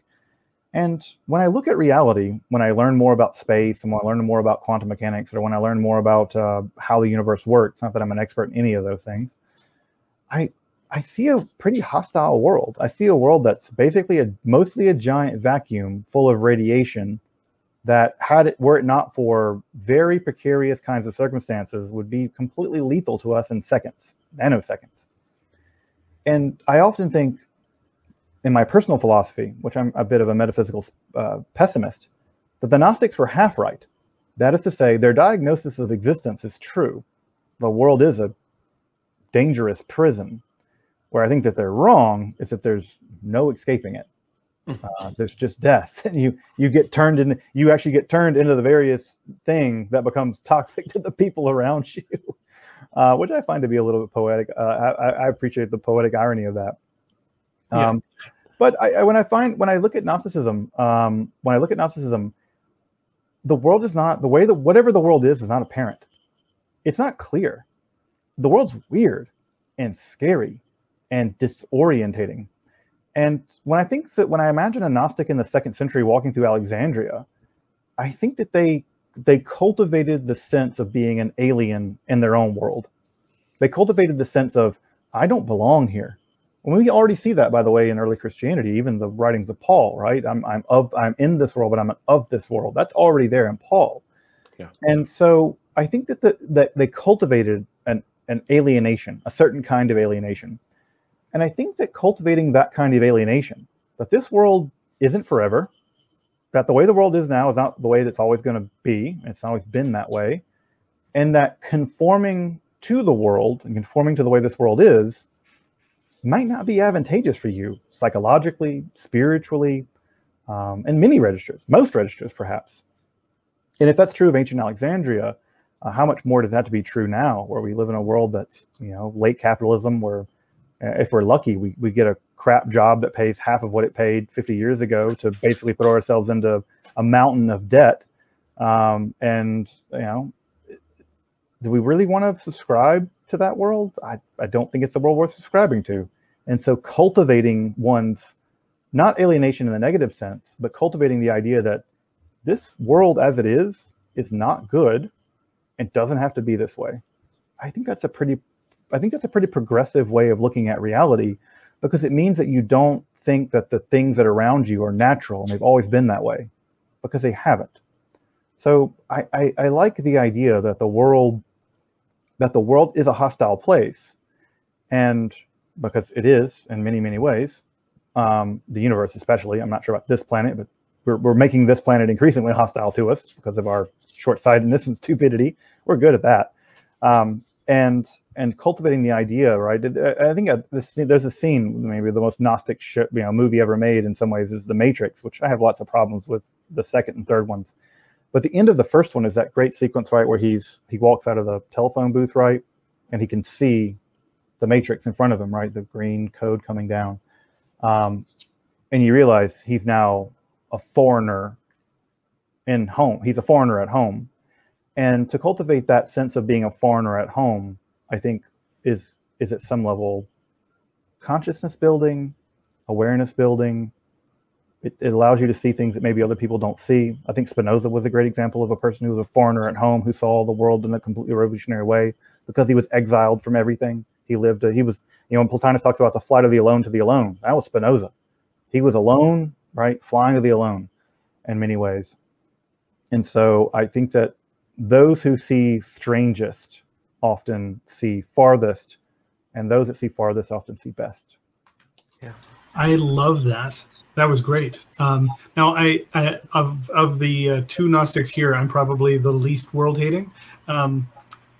And when I look at reality, when I learn more about space and when I learn more about quantum mechanics or when I learn more about uh, how the universe works, not that I'm an expert in any of those things, I I see a pretty hostile world. I see a world that's basically a mostly a giant vacuum full of radiation that had it were it not for very precarious kinds of circumstances would be completely lethal to us in seconds, nanoseconds. And I often think in my personal philosophy, which I'm a bit of a metaphysical uh, pessimist, that the Gnostics were half right. That is to say, their diagnosis of existence is true. The world is a dangerous prison. Where I think that they're wrong is that there's no escaping it. Uh, there's just death. And you you get turned in. You actually get turned into the various thing that becomes toxic to the people around you, uh, which I find to be a little bit poetic. Uh, I, I, appreciate the poetic irony of that. Um, yeah but I, I, when I find when I look at Gnosticism, um, when I look at Gnosticism, the world is not the way that whatever the world is is not apparent. It's not clear. The world's weird and scary and disorientating. And when I think that when I imagine a Gnostic in the second century walking through Alexandria, I think that they they cultivated the sense of being an alien in their own world. They cultivated the sense of I don't belong here. And we already see that, by the way, in early Christianity, even the writings of Paul, right? I'm, I'm of, I'm in this world, but I'm of this world. That's already there in Paul. Yeah. And so I think that the, that they cultivated an, an alienation, a certain kind of alienation. And I think that cultivating that kind of alienation, that this world isn't forever, that the way the world is now is not the way that's always going to be. It's always been that way. And that conforming to the world and conforming to the way this world is might not be advantageous for you psychologically, spiritually, um, and many registers, most registers perhaps. And if that's true of ancient Alexandria, uh, how much more does that to be true now, where we live in a world that's you know late capitalism, where uh, if we're lucky, we, we get a crap job that pays half of what it paid 50 years ago to basically put ourselves into a mountain of debt. Um, and you know, do we really want to subscribe to that world? I, I don't think it's a world worth subscribing to. And so cultivating one's not alienation in the negative sense, but cultivating the idea that this world as it is is not good and doesn't have to be this way. I think that's a pretty I think that's a pretty progressive way of looking at reality because it means that you don't think that the things that are around you are natural and they've always been that way because they haven't. So I, I, I like the idea that the world that the world is a hostile place and because it is in many, many ways. Um, the universe, especially. I'm not sure about this planet, but we're, we're making this planet increasingly hostile to us because of our short-sightedness and stupidity. We're good at that. Um, and and cultivating the idea, right? I think there's a scene, maybe the most Gnostic you know, movie ever made in some ways is The Matrix, which I have lots of problems with the second and third ones. But the end of the first one is that great sequence, right, where he's he walks out of the telephone booth, right, and he can see the matrix in front of him, right? The green code coming down. um, and you realize he's now a foreigner in home. He's a foreigner at home, and to cultivate that sense of being a foreigner at home, I think is is at some level consciousness building, awareness building. It, it, allows you to see things that maybe other people don't see. I think Spinoza was a great example of a person who was a foreigner at home who saw the world in a completely revolutionary way because he was exiled from everything. He lived, a, he was, you know, when Plotinus talks about the flight of the alone to the alone, that was Spinoza. He was alone, right? Flying to the alone in many ways. And so I think that those who see strangest often see farthest, and those that see farthest often see best. Yeah. I love that. That was great. Um, now, I, I, of of the uh, two Gnostics here, I'm probably the least world hating, um,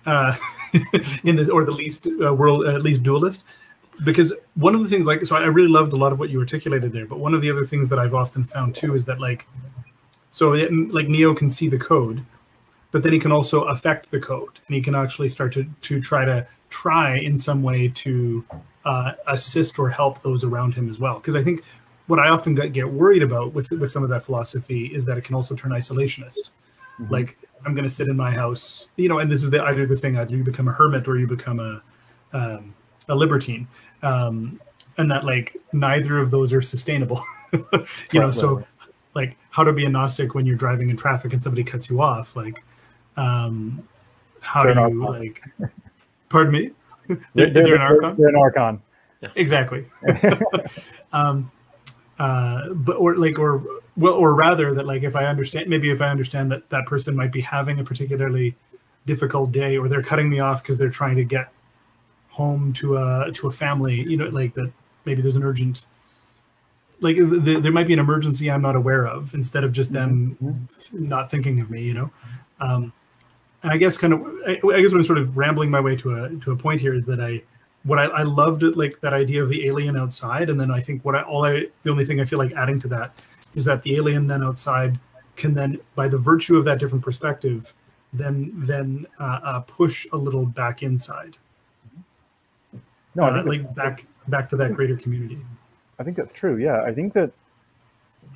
uh, in this or the least uh, world at least dualist, because one of the things like so I really loved a lot of what you articulated there. But one of the other things that I've often found too is that like, so it, like Neo can see the code, but then he can also affect the code, and he can actually start to to try to try in some way to uh, assist or help those around him as well. Because I think what I often get worried about with with some of that philosophy is that it can also turn isolationist. Mm-hmm. Like I'm going to sit in my house, you know, and this is the, either the thing either you become a hermit or you become a um, a libertine, um, and that like neither of those are sustainable. you know, so like how to be a gnostic when you're driving in traffic and somebody cuts you off, like um, how do you like? Pardon me. They're, they're, they're, an archon. They're an archon. Exactly. um, uh, but or like or well or rather that like if I understand maybe if I understand that that person might be having a particularly difficult day or they're cutting me off because they're trying to get home to a to a family you know like that maybe there's an urgent like the, there might be an emergency I'm not aware of instead of just them mm-hmm. not thinking of me you know um, and I guess kind of I, I guess I'm sort of rambling my way to a to a point here is that I what I, I loved it like that idea of the alien outside, and then I think what I all I the only thing I feel like adding to that is that the alien then outside can then by the virtue of that different perspective then then uh, uh, push a little back inside. No, uh, like back back to that greater community. I think that's true. Yeah, I think that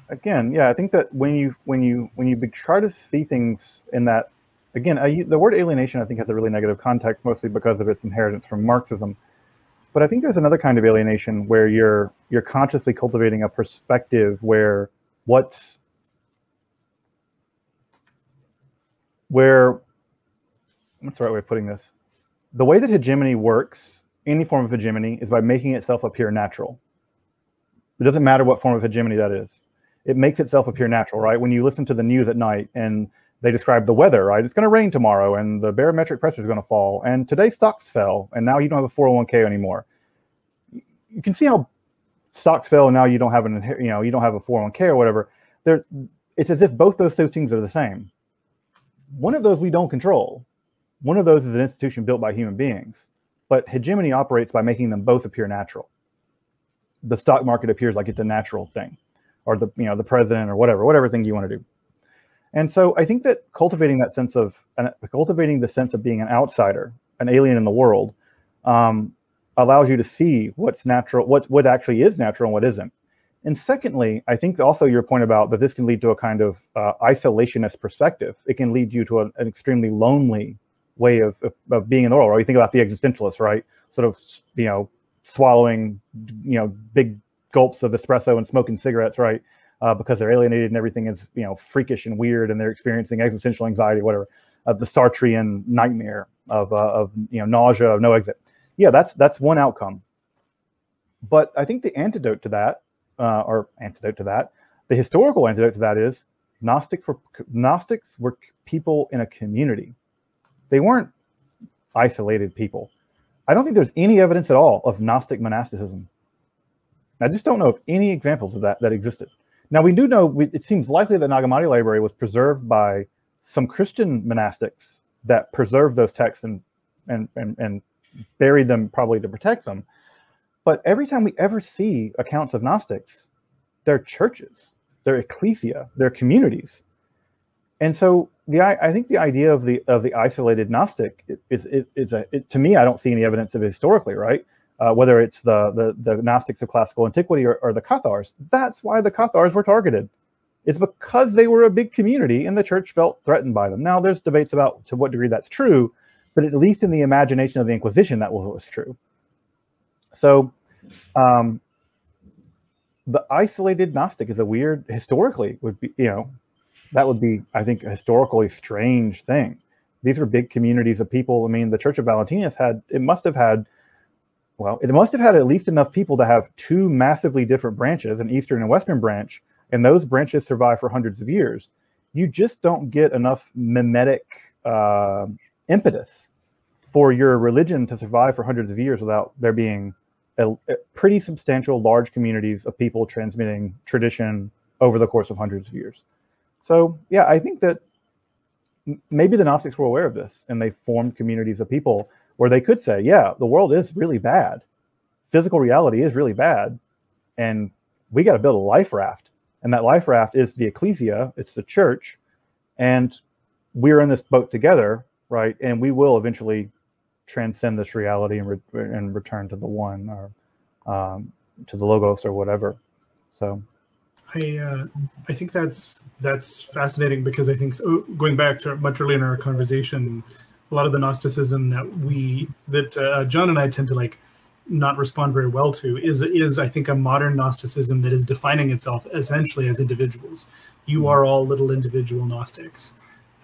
again, yeah, I think that when you when you when you try to see things in that again, I, the word alienation I think has a really negative context, mostly because of its inheritance from Marxism. But I think there's another kind of alienation where you're you're consciously cultivating a perspective where what's where what's the right way of putting this? The way that hegemony works, any form of hegemony, is by making itself appear natural. It doesn't matter what form of hegemony that is. It makes itself appear natural, right? When you listen to the news at night and they describe the weather, right? It's going to rain tomorrow and the barometric pressure is going to fall. And today stocks fell and now you don't have a 401k anymore. You can see how stocks fell and now you don't have an, you know, you don't have a 401k or whatever. There, it's as if both those two things are the same. One of those we don't control. One of those is an institution built by human beings, but hegemony operates by making them both appear natural. The stock market appears like it's a natural thing, or the you know the president or whatever, whatever thing you want to do. And so I think that cultivating that sense of cultivating the sense of being an outsider, an alien in the world, um, allows you to see what's natural, what what actually is natural and what isn't. And secondly, I think also your point about that this can lead to a kind of uh, isolationist perspective. It can lead you to a, an extremely lonely way of, of, of, being in the world. Right? You think about the existentialists, right? Sort of, you know, swallowing, you know, big gulps of espresso and smoking cigarettes, right? Uh, because they're alienated and everything is you know freakish and weird and they're experiencing existential anxiety, whatever. Of the Sartrean nightmare of uh, of you know nausea of no exit. Yeah, that's that's one outcome. But I think the antidote to that, uh, or antidote to that, the historical antidote to that is Gnostic for Gnostics were people in a community. They weren't isolated people. I don't think there's any evidence at all of Gnostic monasticism. I just don't know of any examples of that that existed. Now we do know we, it seems likely that Nag Hammadi library was preserved by some Christian monastics that preserved those texts and and and, and buried them probably to protect them. But every time we ever see accounts of Gnostics, they're churches, they're ecclesia, they're communities. And so the I think the idea of the of the isolated Gnostic is is, is a it, to me I don't see any evidence of it historically, right? Uh, whether it's the, the, the Gnostics of classical antiquity or, or the Cathars. That's why the Cathars were targeted. It's because they were a big community and the church felt threatened by them. Now, there's debates about to what degree that's true, but at least in the imagination of the Inquisition, that was, was true. So, um, the isolated Gnostic is a weird, historically, would be, you know, that would be, I think, a historically strange thing. These were big communities of people. I mean, the Church of Valentinus had, it must have had well, it must have had at least enough people to have two massively different branches, an eastern and western branch, and those branches survive for hundreds of years. You just don't get enough mimetic uh, impetus for your religion to survive for hundreds of years without there being a, a pretty substantial large communities of people transmitting tradition over the course of hundreds of years. So yeah, I think that maybe the Gnostics were aware of this and they formed communities of people where they could say, yeah, the world is really bad. Physical reality is really bad. And we got to build a life raft. And that life raft is the ecclesia, it's the church. And we're in this boat together, right? And we will eventually transcend this reality and, re- and return to the one or um, to the logos or whatever. So. I uh, I think that's that's fascinating because I think so, going back to much earlier in our conversation, a lot of the Gnosticism that we that uh, John and I tend to like not respond very well to is is I think a modern Gnosticism that is defining itself essentially as individuals. You mm-hmm. are all little individual Gnostics,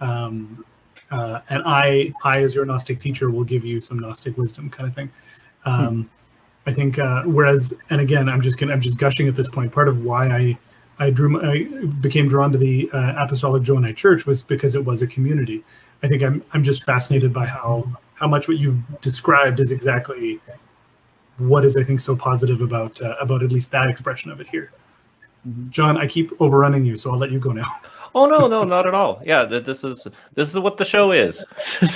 um, uh, and I I as your Gnostic teacher will give you some Gnostic wisdom kind of thing. Um, hmm. I think uh, whereas and again I'm just gonna, I'm just gushing at this point. Part of why I I drew I became drawn to the uh, Apostolic Johannite Church was because it was a community. I think I'm I'm just fascinated by how how much what you've described is exactly what is I think so positive about uh, about at least that expression of it here. Mm-hmm. John, I keep overrunning you, so I'll let you go now. Oh no, no, not at all. Yeah, this is this is what the show is.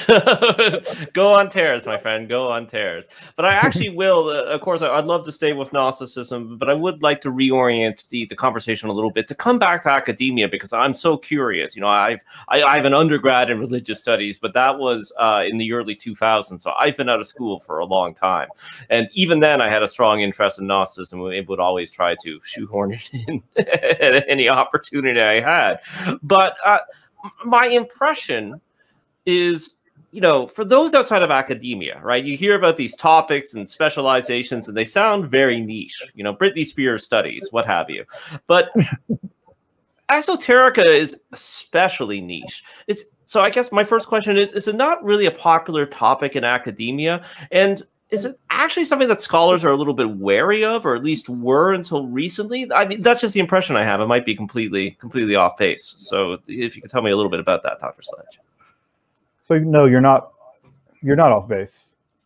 go on tears, my friend. Go on tears. But I actually will. Uh, of course, I'd love to stay with Gnosticism, but I would like to reorient the, the conversation a little bit to come back to academia because I'm so curious. You know, I've I, I have an undergrad in religious studies, but that was uh, in the early 2000s, so I've been out of school for a long time, and even then, I had a strong interest in Gnosticism. It would always try to shoehorn it in at any opportunity I had but uh, my impression is you know, for those outside of academia, right? You hear about these topics and specializations, and they sound very niche. You know, Britney Spears studies, what have you. But esoterica is especially niche. It's so. I guess my first question is: Is it not really a popular topic in academia? And is it actually something that scholars are a little bit wary of, or at least were until recently? I mean, that's just the impression I have. It might be completely, completely off base. So, if you could tell me a little bit about that, Dr. Sledge. So, no, you're not. You're not off base.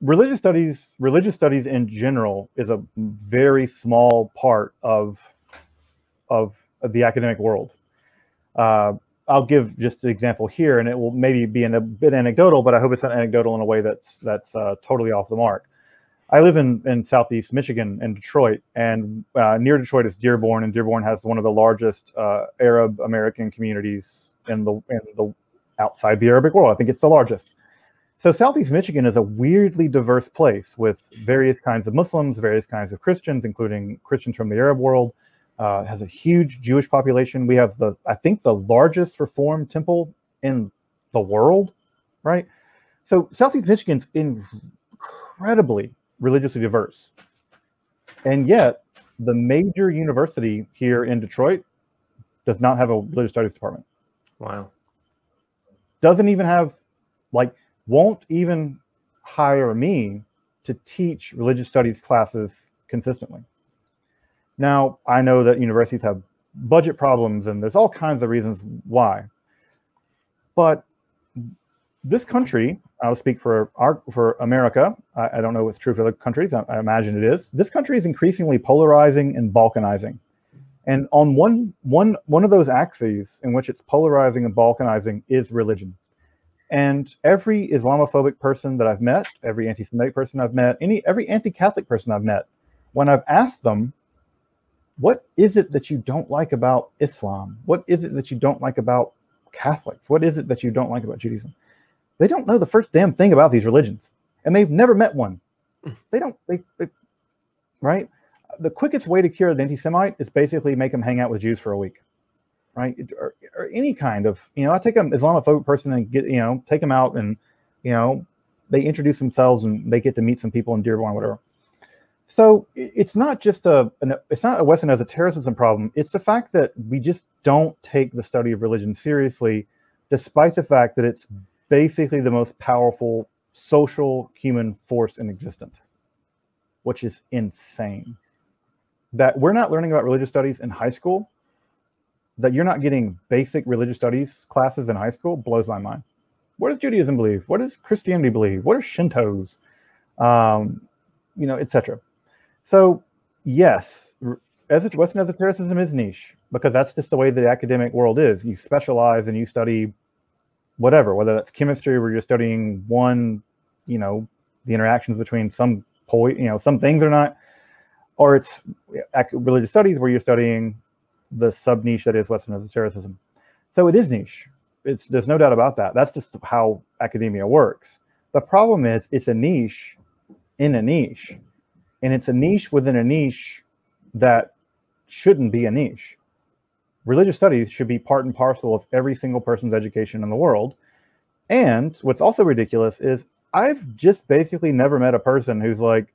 Religious studies, religious studies in general, is a very small part of of, the academic world. Uh, I'll give just an example here, and it will maybe be a bit anecdotal, but I hope it's not anecdotal in a way that's that's uh, totally off the mark. I live in, in Southeast Michigan in Detroit, and uh, near Detroit is Dearborn, and Dearborn has one of the largest uh, Arab American communities in the in the outside the Arabic world. I think it's the largest. So Southeast Michigan is a weirdly diverse place with various kinds of Muslims, various kinds of Christians, including Christians from the Arab world. Uh, has a huge Jewish population. We have the I think the largest Reformed temple in the world, right? So Southeast Michigan's incredibly religiously diverse. And yet, the major university here in Detroit does not have a religious studies department. Wow. Doesn't even have, like, won't even hire me to teach religious studies classes consistently. Now, I know that universities have budget problems and there's all kinds of reasons why. But this country, I'll speak for our for America. I, I don't know what's true for other countries. I, I, imagine it is. This country is increasingly polarizing and balkanizing, and on one one one of those axes in which it's polarizing and balkanizing is religion. And every Islamophobic person that I've met, every anti-Semitic person I've met, any every anti-Catholic person I've met, when I've asked them, what is it that you don't like about Islam? What is it that you don't like about Catholics? What is it that you don't like about Judaism? They don't know the first damn thing about these religions, and they've never met one. Hmm. They don't. They, they right? The quickest way to cure an anti-Semite is basically make them hang out with Jews for a week, right? Or, or any kind of, you know, I take an Islamophobic person and get, you know, take them out and, you know, they introduce themselves and they get to meet some people in Dearborn, whatever. So it's not just a, an, it's not a Western esotericism problem. It's the fact that we just don't take the study of religion seriously, despite the fact that it's basically the most powerful social human force in existence, which is insane. That we're not learning about religious studies in high school, that you're not getting basic religious studies classes in high school blows my mind. What does Judaism believe? What does Christianity believe? What are Shintos? Um, you know, etc. So, yes, Western esotericism is niche because that's just the way the academic world is. You specialize and you study whatever, whether that's chemistry where you're studying one, you know, the interactions between some po- you know, some things or not, or it's religious studies where you're studying the sub niche that is Western esotericism. So it is niche. It's there's no doubt about that. That's just how academia works. The problem is it's a niche in a niche, and it's a niche within a niche that shouldn't be a niche religious studies should be part and parcel of every single person's education in the world. And what's also ridiculous is I've just basically never met a person who's like,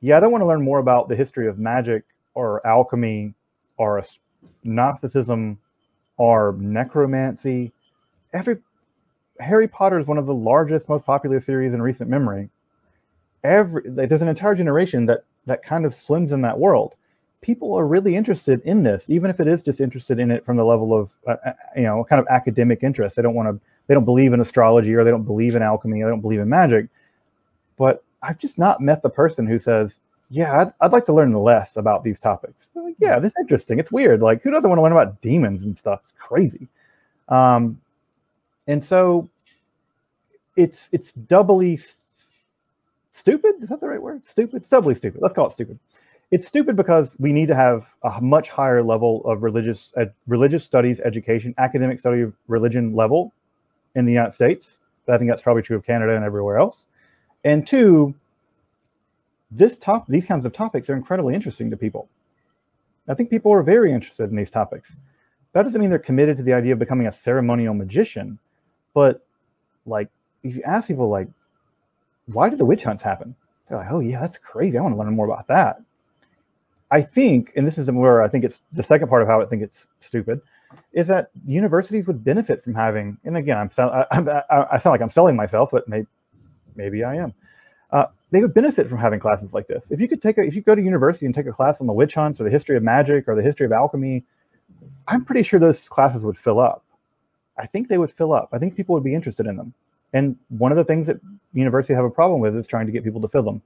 yeah, I don't want to learn more about the history of magic or alchemy or Gnosticism or necromancy. Every Harry Potter is one of the largest, most popular series in recent memory. Every there's an entire generation that that kind of swims in that world people are really interested in this, even if it is just interested in it from the level of, uh, uh you know, kind of academic interest. They don't want to, they don't believe in astrology or they don't believe in alchemy or they don't believe in magic. But I've just not met the person who says, yeah, I'd, I'd like to learn less about these topics. Like, yeah, this is interesting. It's weird. Like, who doesn't want to learn about demons and stuff? It's crazy. Um, and so it's it's doubly stupid. Is that the right word? Stupid. It's doubly stupid. Let's call it stupid it's stupid because we need to have a much higher level of religious uh, religious studies education, academic study of religion level in the United States. I think that's probably true of Canada and everywhere else. And two, this top these kinds of topics are incredibly interesting to people. I think people are very interested in these topics. That doesn't mean they're committed to the idea of becoming a ceremonial magician, but like if you ask people like, why did the witch hunts happen? They're like, oh yeah, that's crazy. I want to learn more about that. I think, and this is where I think it's the second part of how I think it's stupid, is that universities would benefit from having. And again, I'm, I, I, I sound like I'm selling myself, but maybe maybe I am. Uh, they would benefit from having classes like this. If you could take a, if you go to university and take a class on the witch hunts or the history of magic or the history of alchemy, I'm pretty sure those classes would fill up. I think they would fill up. I think people would be interested in them. And one of the things that universities have a problem with is trying to get people to fill them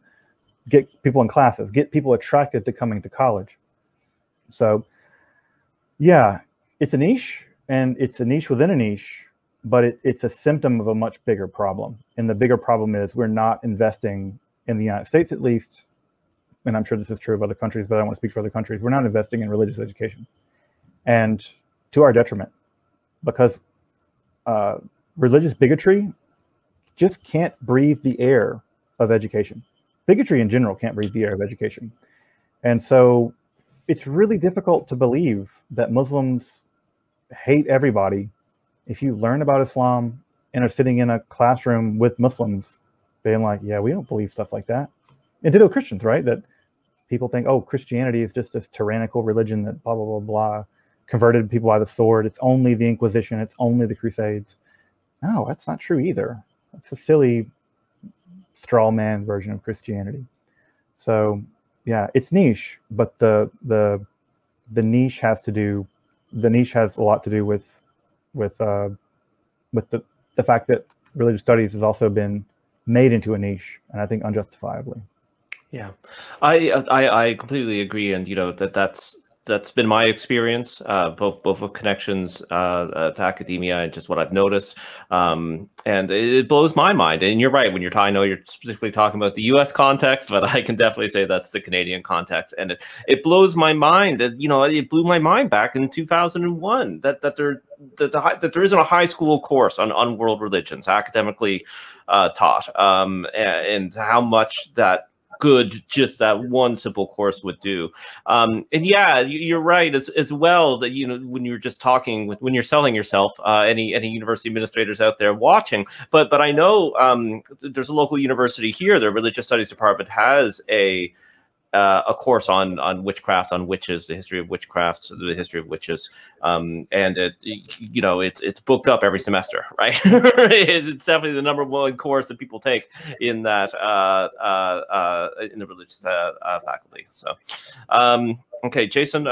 get people in classes, get people attracted to coming to college. So, yeah, it's a niche and it's a niche within a niche, but it, it's a symptom of a much bigger problem. And the bigger problem is we're not investing in the United States, at least, and I'm sure this is true of other countries, but I want to speak for other countries. We're not investing in religious education, and to our detriment, because uh, religious bigotry just can't breathe the air of education bigotry in general can't breathe the air of education. And so it's really difficult to believe that Muslims hate everybody. If you learn about Islam and are sitting in a classroom with Muslims, being like, yeah, we don't believe stuff like that. And ditto Christians, right? That people think, oh, Christianity is just this tyrannical religion that blah, blah, blah, blah, converted people by the sword. It's only the Inquisition. It's only the Crusades. No, that's not true either. It's a silly straw man version of Christianity. So yeah, it's niche, but the the the niche has to do the niche has a lot to do with with uh, with the the fact that religious studies has also been made into a niche, and I think unjustifiably. Yeah, I I, I completely agree, and you know that that's that's been my experience, uh, both both with connections uh, uh, to academia and just what I've noticed. Um, and it, blows my mind. And you're right when you're talking. I know you're specifically talking about the U.S. context, but I can definitely say that's the Canadian context. And it, it blows my mind that you know it blew my mind back in 2001 that that there that, the, that there isn't a high school course on on world religions academically uh, taught, um, and, and how much that good just that one simple course would do. Um, and yeah, you're right as, as well that you know when you're just talking with when you're selling yourself, uh, any any university administrators out there watching. But but I know um, there's a local university here. The religious studies department has a uh, a course on on witchcraft, on witches, the history of witchcraft, the history of witches, um, and it you know it's it's booked up every semester, right? it's definitely the number one course that people take in that uh, uh, uh in the religious uh, uh, faculty. So, um, okay, Jason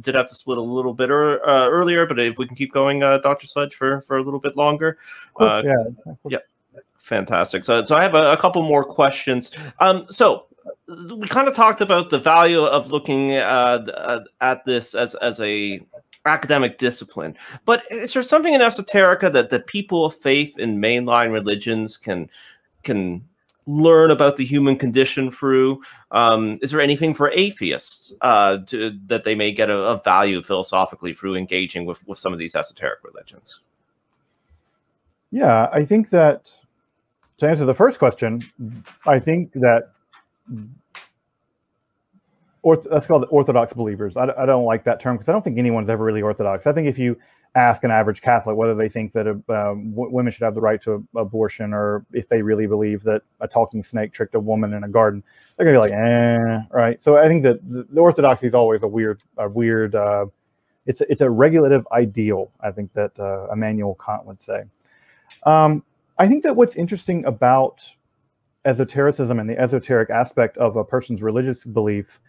did have to split a little bit er, earlier, but if we can keep going, Doctor Sledge, for for a little bit longer, yeah, yeah. Fantastic. So, so I have a, a couple more questions. Um, so we kind of talked about the value of looking uh, at this as as a academic discipline. But is there something in esoterica that the people of faith in mainline religions can can learn about the human condition through? Um, is there anything for atheists uh, to, that they may get a, a, value philosophically through engaging with, with some of these esoteric religions? Yeah, I think that to answer the first question, I think that Orth- let's call it orthodox believers. I, I don't like that term because I don't think anyone's ever really orthodox. I think if you ask an average Catholic whether they think that um, women should have the right to abortion or if they really believe that a talking snake tricked a woman in a garden, they're gonna be like, eh, right. So I think that the, the orthodoxy is always a weird, a weird. Uh, it's it's a regulative ideal. I think that uh, Immanuel Kant would say. Um, I think that what's interesting about esotericism and the esoteric aspect of a person's religious belief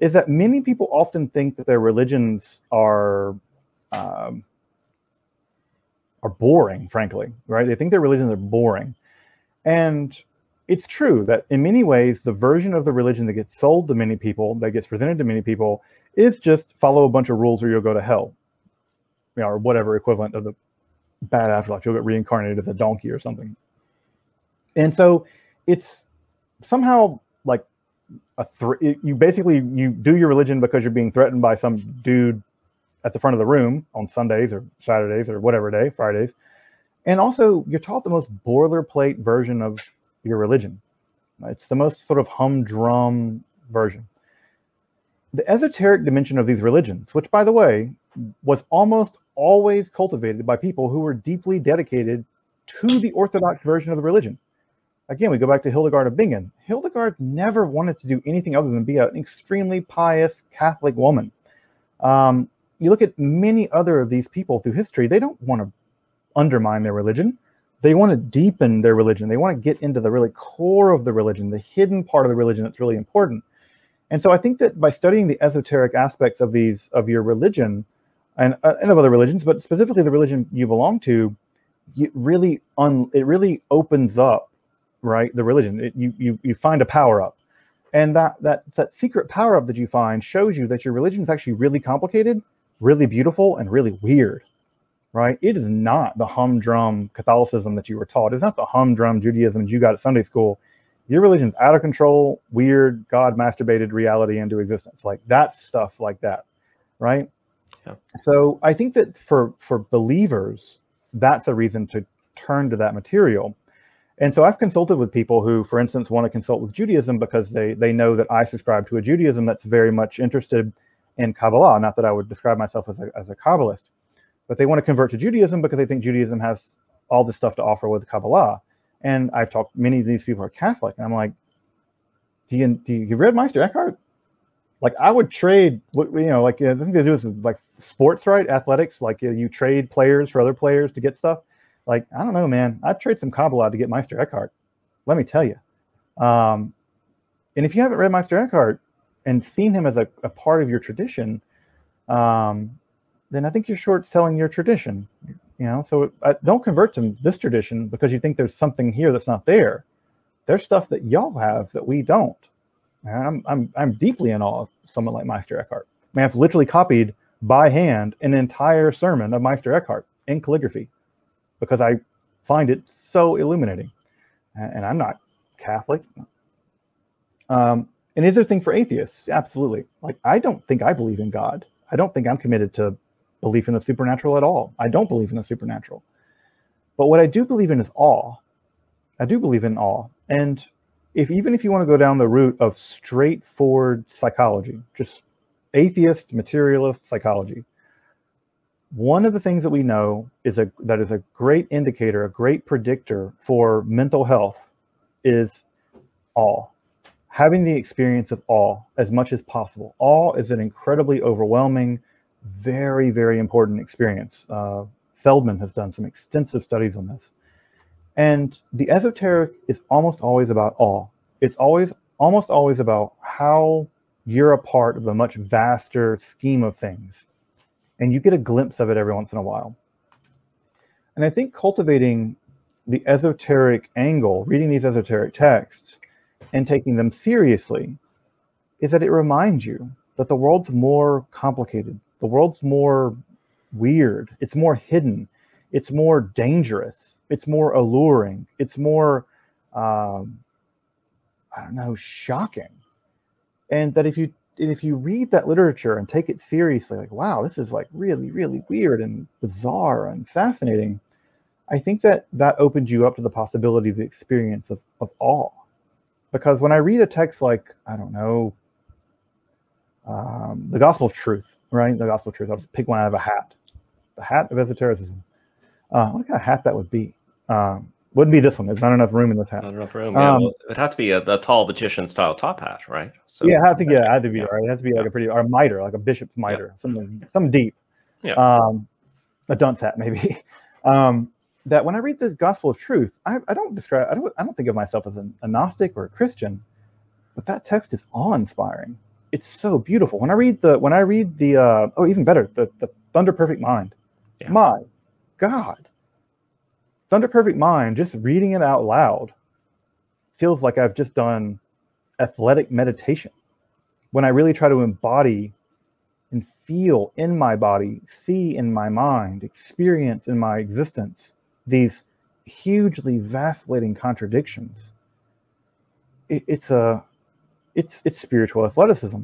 is that many people often think that their religions are um, are boring, frankly, right? They think their religions are boring. And it's true that in many ways, the version of the religion that gets sold to many people, that gets presented to many people, is just follow a bunch of rules or you'll go to hell, you know, or whatever equivalent of the bad afterlife. You'll get reincarnated as a donkey or something. And so it's somehow like a you basically you do your religion because you're being threatened by some dude at the front of the room on Sundays or Saturdays or whatever day, Fridays. And also you're taught the most boilerplate version of your religion. It's the most sort of humdrum version. The esoteric dimension of these religions, which by the way, was almost always cultivated by people who were deeply dedicated to the orthodox version of the religion again, we go back to Hildegard of Bingen. Hildegard never wanted to do anything other than be an extremely pious Catholic woman. Um, you look at many other of these people through history, they don't want to undermine their religion. They want to deepen their religion. They want to get into the really core of the religion, the hidden part of the religion that's really important. And so I think that by studying the esoteric aspects of these of your religion and, uh, and of other religions, but specifically the religion you belong to, you really un, it really opens up right? The religion. It, you you you find a power up, and that that that secret power up that you find shows you that your religion is actually really complicated, really beautiful, and really weird, right? It is not the humdrum Catholicism that you were taught. It's not the humdrum Judaism you got at Sunday school. Your religion's out of control, weird, God masturbated reality into existence. Like that stuff, like that, right? So I think that for for believers, that's a reason to turn to that material and so I've consulted with people who, for instance, want to consult with Judaism because they they know that I subscribe to a Judaism that's very much interested in Kabbalah. Not that I would describe myself as a, as a Kabbalist, but they want to convert to Judaism because they think Judaism has all this stuff to offer with Kabbalah. And I've talked, many of these people are Catholic, and I'm like, do you, do you read Meister Eckhart? Like I would trade, you know, like I think they do this like sports, right? Athletics, like you trade players for other players to get stuff. Like, I don't know, man. I'd trade some Kabbalah to get Meister Eckhart. Let me tell you. Um, and if you haven't read Meister Eckhart and seen him as a, a part of your tradition, um, then I think you're short selling your tradition. You know, so uh, don't convert to this tradition because you think there's something here that's not there. There's stuff that y'all have that we don't. I'm I'm I'm deeply in awe of someone like Meister Eckhart. I mean, I've literally copied by hand an entire sermon of Meister Eckhart in calligraphy because I find it so illuminating. And I'm not Catholic. Um, and is there a thing for atheists? Absolutely. Like, I don't think I believe in God. I don't think I'm committed to belief in the supernatural at all. I don't believe in the supernatural. But what I do believe in is awe. I do believe in awe. And if even if you want to go down the route of straightforward psychology, just atheist materialist psychology, one of the things that we know is a that is a great indicator, a great predictor for mental health is awe. Having the experience of awe as much as possible. Awe is an incredibly overwhelming, very, very important experience. Uh, Feldman has done some extensive studies on this. And the esoteric is almost always about awe. It's always almost always about how you're a part of a much vaster scheme of things. And you get a glimpse of it every once in a while. And I think cultivating the esoteric angle, reading these esoteric texts and taking them seriously, is that it reminds you that the world's more complicated. The world's more weird. It's more hidden. It's more dangerous. It's more alluring. It's more, um, I don't know, shocking. And that if you if you read that literature and take it seriously, like, wow, this is like really, really weird and bizarre and fascinating, I think that that opens you up to the possibility of the experience of, of awe. Because when I read a text like, I don't know, um, the Gospel of Truth, right? The Gospel of Truth, I'll just pick one out of a hat. The hat of esotericism. Uh, what kind of hat that would be? Um, wouldn't be this one. There's not enough room in this hat. Not enough room. Yeah, um, well, it'd have to be a, a tall magician style top hat, right? So yeah, it had to yeah, it had to be yeah. right. It has to be like a pretty or a mitre, like a bishop's mitre, yeah. something something deep. Yeah. Um, a dunce hat maybe. Um, that when I read this gospel of truth, I, I don't describe I don't I don't think of myself as an, a Gnostic or a Christian, but that text is awe-inspiring. It's so beautiful. When I read the when I read the uh, oh even better the the Thunder Perfect Mind, my God, Thunder Perfect Mind, just reading it out loud feels like I've just done athletic meditation. When I really try to embody and feel in my body, see in my mind, experience in my existence these hugely vacillating contradictions, it, it's a it's it's spiritual athleticism.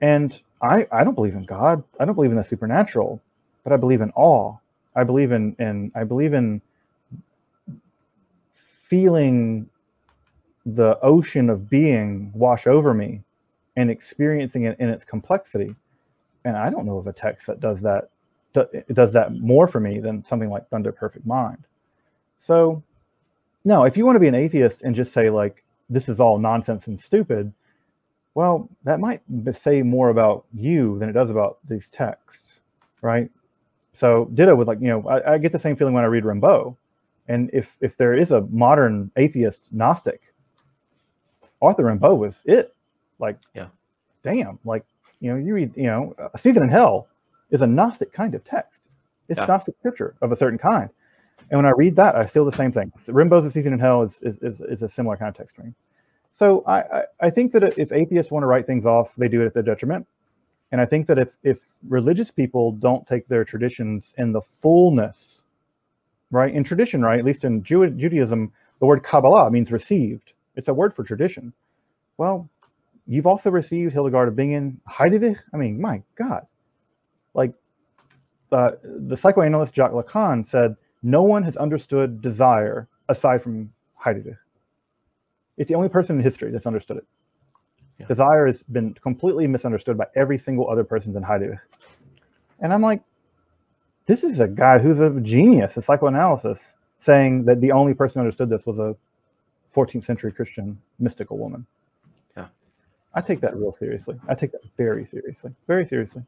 And I, I don't believe in God. I don't believe in the supernatural, but I believe in awe. I believe in, in I believe in feeling the ocean of being wash over me and experiencing it in its complexity. And I don't know of a text that does that does that more for me than something like Thunder Perfect Mind. So, no, if you want to be an atheist and just say like this is all nonsense and stupid, well, that might say more about you than it does about these texts, right? So, ditto with like you know, I, I get the same feeling when I read Rimbaud. And if if there is a modern atheist Gnostic, Arthur Rimbaud was it. Like, yeah, damn. Like, you know, you read, you know, a season in hell is a Gnostic kind of text. It's yeah. Gnostic scripture of a certain kind. And when I read that, I feel the same thing. Rimbaud's A Season in Hell is, is, is, is, a similar kind of text to me. So I, I, I think that if atheists want to write things off, they do it at their detriment. And I think that if, if religious people don't take their traditions in the fullness right? In tradition, right? At least in Jew- Judaism, the word Kabbalah means received. It's a word for tradition. Well, you've also received Hildegard of Bingen, Hadewijch. I mean, my God. Like uh, the psychoanalyst Jacques Lacan said, no one has understood desire aside from Hadewijch. It's the only person in history that's understood it. Yeah. Desire has been completely misunderstood by every single other person than Hadewijch. And I'm like, this is a guy who's a genius in psychoanalysis saying that the only person who understood this was a 14th century Christian mystical woman. Yeah. I take that real seriously. I take that very seriously. Very seriously.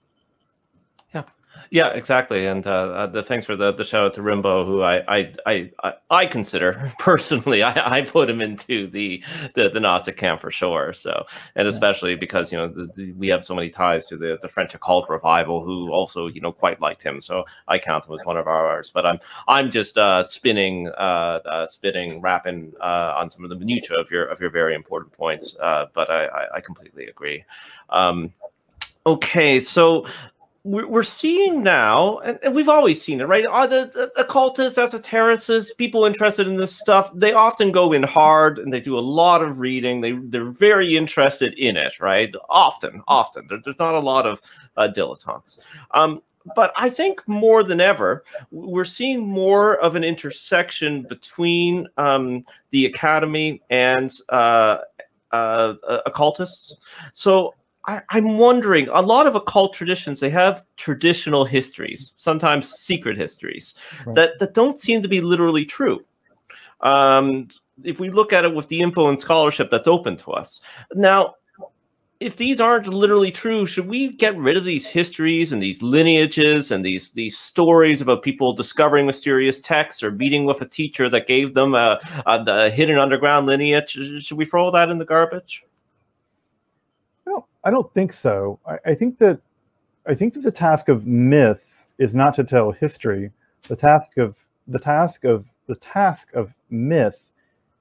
Yeah. Yeah, exactly. And uh, uh, the thanks for the, the shout out to Rimbaud, who I I I, I consider personally, I, I put him into the, the the Gnostic camp for sure. So, and especially because you know the, the, we have so many ties to the the French occult revival, who also you know quite liked him. So I count him as one of ours. But I'm I'm just uh, spinning, uh, uh, spinning, rapping uh, on some of the minutia of your of your very important points. Uh, but I, I, I completely agree. Um, Okay, so we're seeing now, and we've always seen it, right? Uh, the, the occultists, esotericists, people interested in this stuff, they often go in hard and they do a lot of reading. They they're very interested in it, right? Often, often. There's not a lot of uh, dilettantes. Um, but I think more than ever, we're seeing more of an intersection between um, the academy and uh, uh, occultists. So I, am wondering, a lot of occult traditions, they have traditional histories, sometimes secret histories, right. that, that don't seem to be literally true. Um, if we look at it with the info and scholarship that's open to us. Now, if these aren't literally true, should we get rid of these histories and these lineages and these these stories about people discovering mysterious texts or meeting with a teacher that gave them a, a, a hidden underground lineage? Should we throw that in the garbage? No, I don't think so. I, I think that I think that the task of myth is not to tell history. The task of the task of the task of myth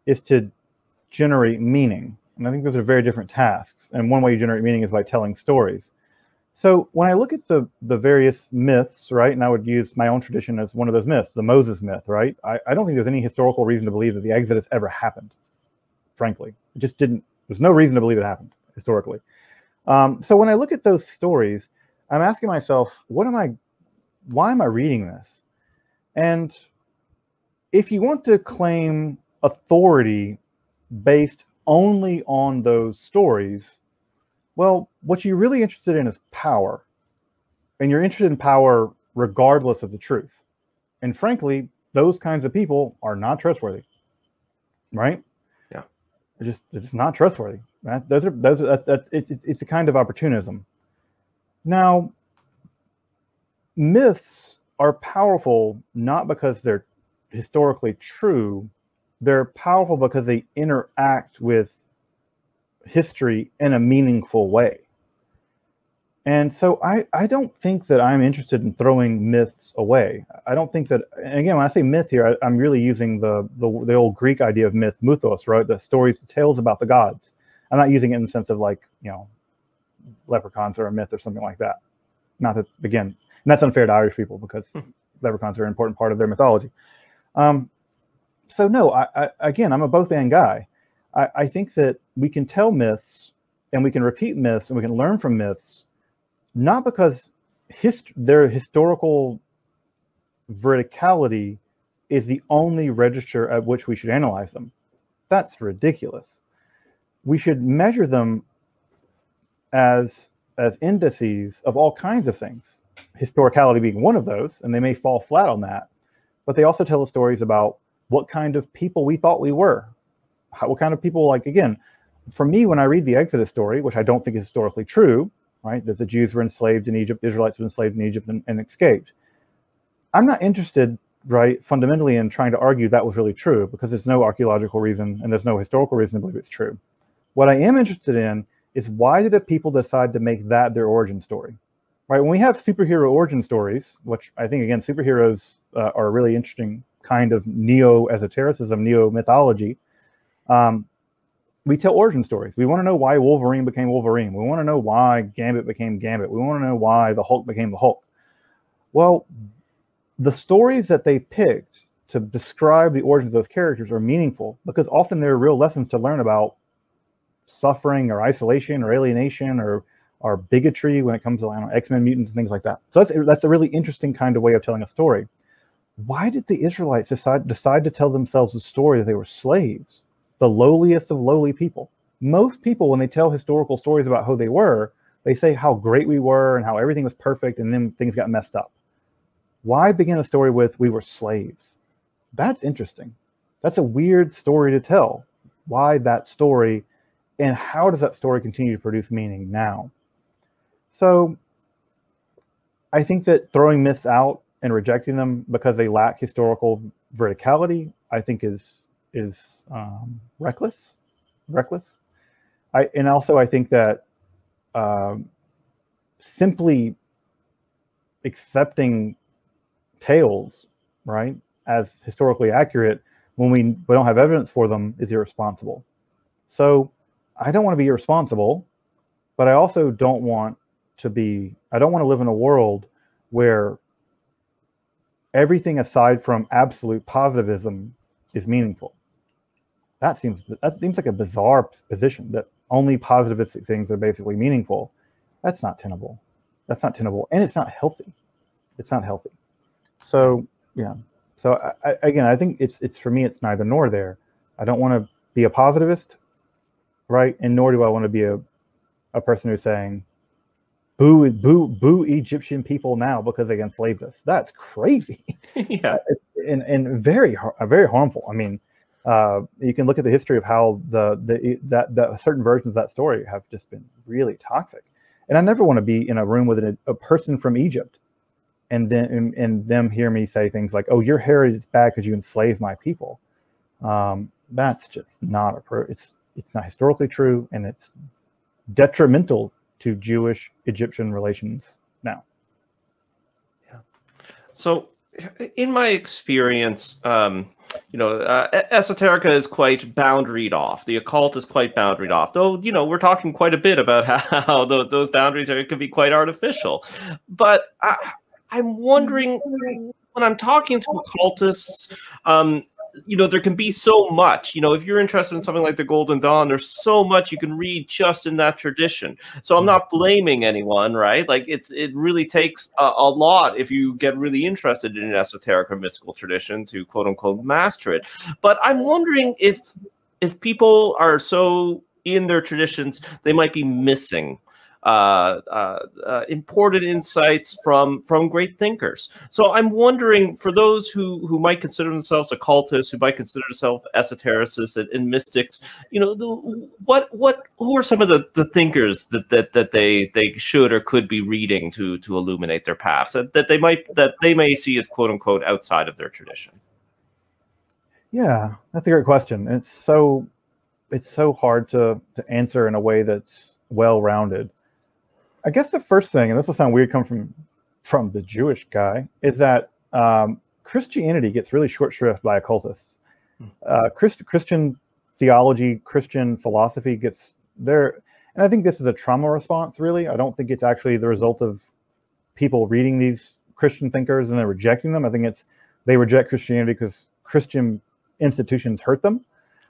is to generate meaning. And I think those are very different tasks. And one way you generate meaning is by telling stories. So when I look at the the various myths, right, and I would use my own tradition as one of those myths, the Moses myth, right? I, I don't think there's any historical reason to believe that the Exodus ever happened. Frankly, it just didn't. There's no reason to believe it happened historically. Um, so when I look at those stories, I'm asking myself, what am I? Why am I reading this? And if you want to claim authority based only on those stories, well, what you're really interested in is power. And you're interested in power regardless of the truth. And frankly, those kinds of people are not trustworthy. Right? Yeah. They're just they're just not trustworthy. Right? Those are those are, that, it, it, it's a kind of opportunism. Now, myths are powerful not because they're historically true, they're powerful because they interact with history in a meaningful way. And so I, I don't think that I'm interested in throwing myths away. I don't think that, again, when I say myth here, I, am really using the, the, the old Greek idea of myth, mythos, right? The stories, the tales about the gods. I'm not using it in the sense of like, you know, leprechauns are a myth or something like that. Not that, again, and that's unfair to Irish people because hmm. leprechauns are an important part of their mythology. Um, so no, I, I, again, I'm a both and guy. I, I think that we can tell myths and we can repeat myths and we can learn from myths, not because hist- their historical veridicality is the only register at which we should analyze them. That's ridiculous. We should measure them as as indices of all kinds of things. Historicality being one of those, and they may fall flat on that but they also tell us stories about what kind of people we thought we were. How, what kind of people, like, again, for me, when I read the Exodus story, which I don't think is historically true, right, that the Jews were enslaved in Egypt, Israelites were enslaved in Egypt and, and escaped, I'm not interested, right, fundamentally in trying to argue that was really true because there's no archaeological reason and there's no historical reason to believe it's true. What I am interested in is why did the people decide to make that their origin story? right? When we have superhero origin stories, which I think again, superheroes uh, are a really interesting kind of neo esotericism, neo mythology. Um, we tell origin stories. We want to know why Wolverine became Wolverine. We want to know why Gambit became Gambit. We want to know why the Hulk became the Hulk. Well, the stories that they picked to describe the origins of those characters are meaningful because often there are real lessons to learn about suffering or isolation or alienation or are bigotry when it comes to X-Men mutants and things like that. So that's that's a really interesting kind of way of telling a story. Why did the Israelites decide decide to tell themselves a story that they were slaves, the lowliest of lowly people? Most people, when they tell historical stories about who they were, they say how great we were and how everything was perfect, and then things got messed up. Why begin a story with "we were slaves"? That's interesting. That's a weird story to tell. Why that story, and how does that story continue to produce meaning now? So I think that throwing myths out and rejecting them because they lack historical veridicality, I think is is um, reckless. Reckless. I and also I think that um, simply accepting tales, right, as historically accurate when we, we don't have evidence for them is irresponsible. So I don't want to be irresponsible, but I also don't want to be i don't want to live in a world where everything aside from absolute positivism is meaningful that seems that seems like a bizarre position that only positivistic things are basically meaningful that's not tenable that's not tenable and it's not healthy It's not healthy. So yeah. So I, I, again, I think it's it's for me, it's neither nor there. I don't want to be a positivist, right? And nor do I want to be a a person who's saying, "Boo, boo, boo Egyptian people now because they enslaved us." That's crazy. yeah, and and very very harmful. I mean, uh, you can look at the history of how the the that that certain versions of that story have just been really toxic. And I never want to be in a room with a, a person from Egypt, and then and, and, them hear me say things like, "Oh, your heritage is bad because you enslaved my people." Um, that's just not a pro. It's it's not historically true, and it's detrimental to Jewish Egyptian relations now. Yeah. So, in my experience, um, you know, uh, esoterica is quite boundaried off. The occult is quite boundaried off. Though, you know, we're talking quite a bit about how those boundaries are can be quite artificial. But I, I'm wondering when I'm talking to occultists, um, you know, there can be so much. You know, if you're interested in something like the Golden Dawn, there's so much you can read just in that tradition. So I'm not blaming anyone, right? Like it's it really takes a, a lot if you get really interested in an esoteric or mystical tradition to quote unquote master it. But I'm wondering if if people are so in their traditions, they might be missing Uh, uh, uh, important insights from from great thinkers. So I'm wondering for those who who might consider themselves occultists, who might consider themselves esotericists and, and mystics, you know, the, what what who are some of the, the thinkers that, that that they they should or could be reading to to illuminate their paths that, that they might that they may see as quote unquote outside of their tradition. Yeah, that's a great question. It's so it's so hard to to answer in a way that's well rounded. I guess the first thing, and this will sound weird, come from from the Jewish guy, is that um, Christianity gets really short shrift by occultists. Hmm. Uh, Christ, Christian theology, Christian philosophy gets there, and I think this is a trauma response. Really, I don't think it's actually the result of people reading these Christian thinkers and then rejecting them. I think it's they reject Christianity because Christian institutions hurt them.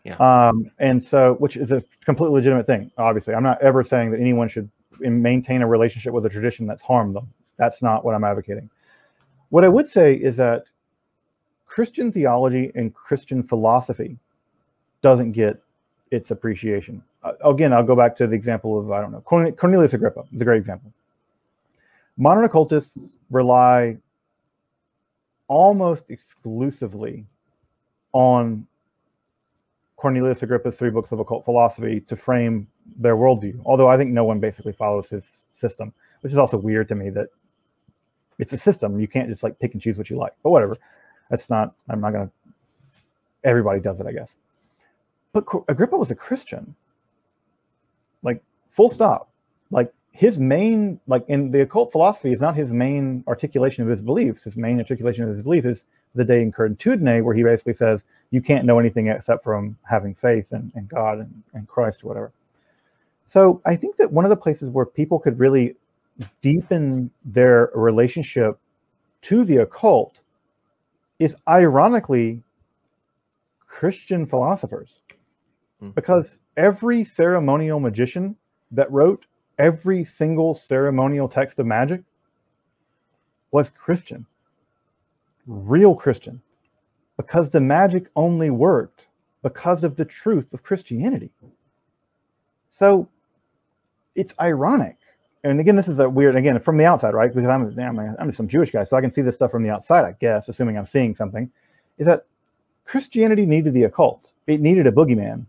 Yeah. Um, and so, which is a completely legitimate thing. Obviously, I'm not ever saying that anyone should maintain a relationship with a tradition that's harmed them. That's not what I'm advocating. What I would say is that Christian theology and Christian philosophy doesn't get its appreciation. Uh, again, I'll go back to the example of, I don't know, Cornelius Agrippa is a great example. Modern occultists rely almost exclusively on Cornelius Agrippa's three books of occult philosophy to frame their worldview. Although I think no one basically follows his system, which is also weird to me that it's a system. You can't just like pick and choose what you like. But whatever. That's not. I'm not gonna. Everybody does it, I guess. But Agrippa was a Christian. Like full stop. Like his main, like in the occult philosophy, is not his main articulation of his beliefs. His main articulation of his beliefs is the De Incertitudine, where he basically says you can't know anything except from having faith in, in God and, and Christ or whatever. So I think that one of the places where people could really deepen their relationship to the occult is ironically Christian philosophers. Mm-hmm. Because every ceremonial magician that wrote every single ceremonial text of magic was Christian, real Christian because the magic only worked because of the truth of Christianity. So it's ironic. And again, this is a weird, again, from the outside, right? Because I'm, I'm, I'm some Jewish guy, so I can see this stuff from the outside, I guess, assuming I'm seeing something, is that Christianity needed the occult. It needed a boogeyman.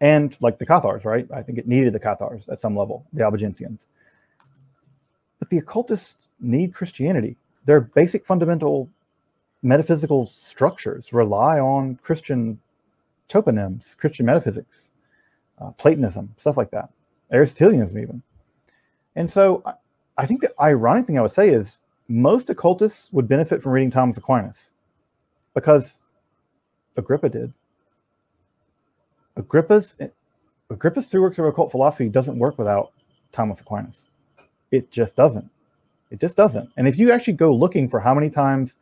And like the Cathars, right? I think it needed the Cathars at some level, the Albigensians. But the occultists need Christianity. Their basic fundamental metaphysical structures rely on Christian toponyms, Christian metaphysics, uh, Platonism, stuff like that, Aristotelianism even. And so I, I think the ironic thing I would say is most occultists would benefit from reading Thomas Aquinas because Agrippa did. Agrippa's Agrippa's three works of occult philosophy doesn't work without Thomas Aquinas. It just doesn't. It just doesn't. And if you actually go looking for how many times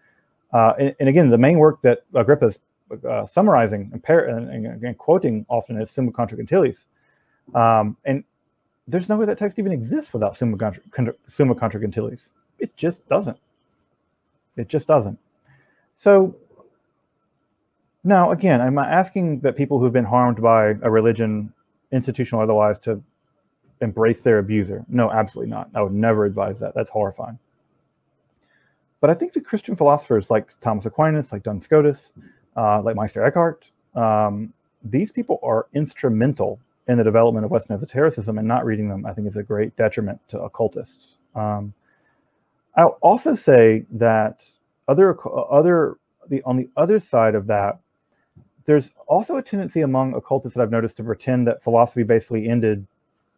and, and, again, the main work that Agrippa is uh, summarizing and, and, and, quoting often is Summa Contra Gentiles. Um, and there's no way that text even exists without Summa Contra, Summa Contra Gentiles. It just doesn't. It just doesn't. So now, again, I'm asking that people who've been harmed by a religion, institutional or otherwise, to embrace their abuser. No, absolutely not. I would never advise that. That's horrifying. But I think the Christian philosophers like Thomas Aquinas, like Duns Scotus, uh, like Meister Eckhart, um, these people are instrumental in the development of Western esotericism, and not reading them, I think, is a great detriment to occultists. Um, I'll also say that other other the on the other side of that, there's also a tendency among occultists that I've noticed to pretend that philosophy basically ended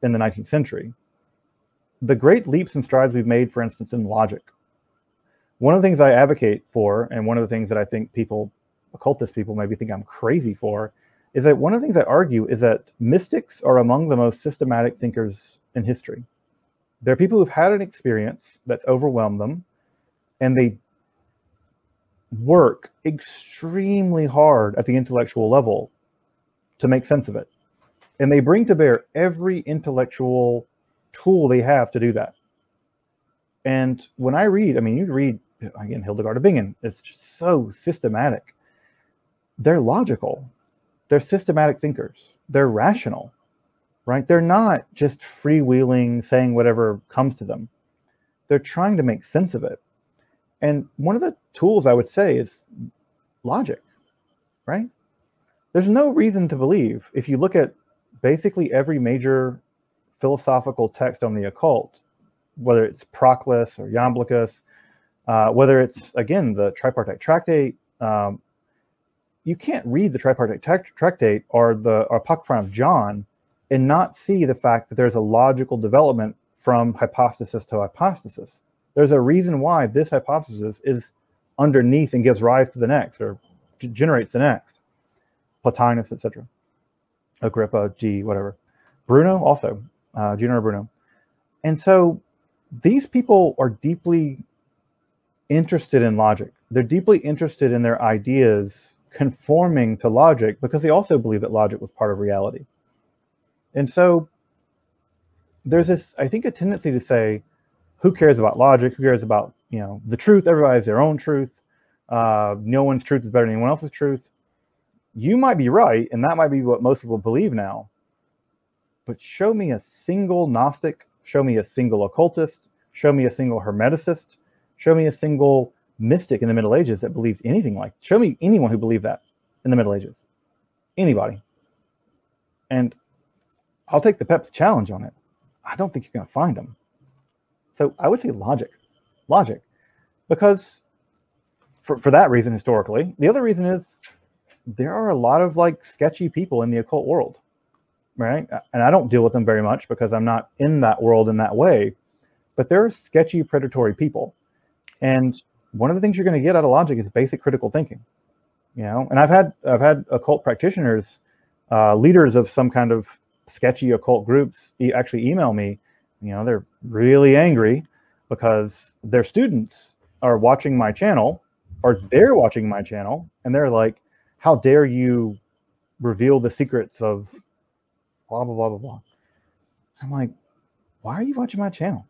in the 19th century. The great leaps and strides we've made, for instance, in logic. One of the things I advocate for, and one of the things that I think people, occultist people, maybe think I'm crazy for, is that one of the things I argue is that mystics are among the most systematic thinkers in history. They're people who've had an experience that's overwhelmed them, and they work extremely hard at the intellectual level to make sense of it. And they bring to bear every intellectual tool they have to do that. And when I read, I mean, you read, again, Hildegard of Bingen, it's so systematic. They're logical, they're systematic thinkers, they're rational, right? They're not just freewheeling, saying whatever comes to them. They're trying to make sense of it. And one of the tools I would say is logic, right? There's no reason to believe, if you look at basically every major philosophical text on the occult, whether it's Proclus or Iamblichus, uh, whether it's, again, the tripartite tractate, um, you can't read the tripartite tractate or the Apocryphon of John and not see the fact that there's a logical development from hypostasis to hypostasis there's a reason why this hypostasis is underneath and gives rise to the next or generates the next. Plotinus, etc. Agrippa, G, whatever. Bruno also, uh, Bruno. And so these people are deeply interested in logic. They're deeply interested in their ideas conforming to logic because they also believe that logic was part of reality. And so there's this, I think, a tendency to say, who cares about logic? Who cares about you know the truth? Everybody has their own truth. Uh, no one's truth is better than anyone else's truth. You might be right, and that might be what most people believe now. But show me a single Gnostic, show me a single occultist, show me a single Hermeticist, show me a single mystic in the Middle Ages that believed anything like. Show me anyone who believed that in the Middle Ages. Anybody. And I'll take the Pepsi challenge on it. I don't think you're going to find them. So I would say logic, logic, because for, for that reason, historically, the other reason is there are a lot of like sketchy people in the occult world, right? And I don't deal with them very much because I'm not in that world in that way, but there are sketchy, predatory people. And one of the things you're going to get out of logic is basic critical thinking, you know. And I've had I've had occult practitioners, uh, leaders of some kind of sketchy occult groups, e- actually email me you know they're really angry because their students are watching my channel or they're watching my channel and they're like how dare you reveal the secrets of blah blah blah blah blah i'm like why are you watching my channel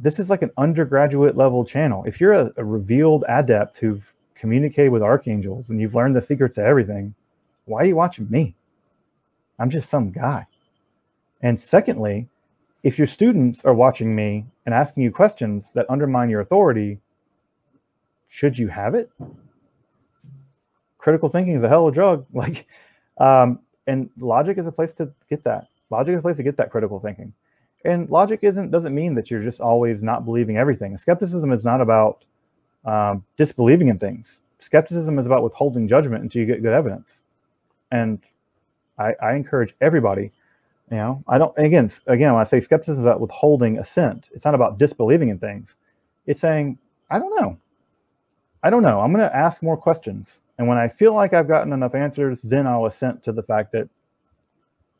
this is like an undergraduate level channel if you're a, a revealed adept who've communicated with archangels and you've learned the secrets of everything why are you watching me i'm just some guy and secondly if your students are watching me and asking you questions that undermine your authority, should you have it? Critical thinking is a hell of a drug. Like, um, and logic is a place to get that. Logic is a place to get that critical thinking. And logic isn't doesn't mean that you're just always not believing everything. Skepticism is not about um, disbelieving in things. Skepticism is about withholding judgment until you get good evidence. And I, I encourage everybody you know, I don't. Again, again, when I say skepticism is about withholding assent, it's not about disbelieving in things. It's saying, I don't know. I don't know. I'm going to ask more questions, and when I feel like I've gotten enough answers, then I'll assent to the fact that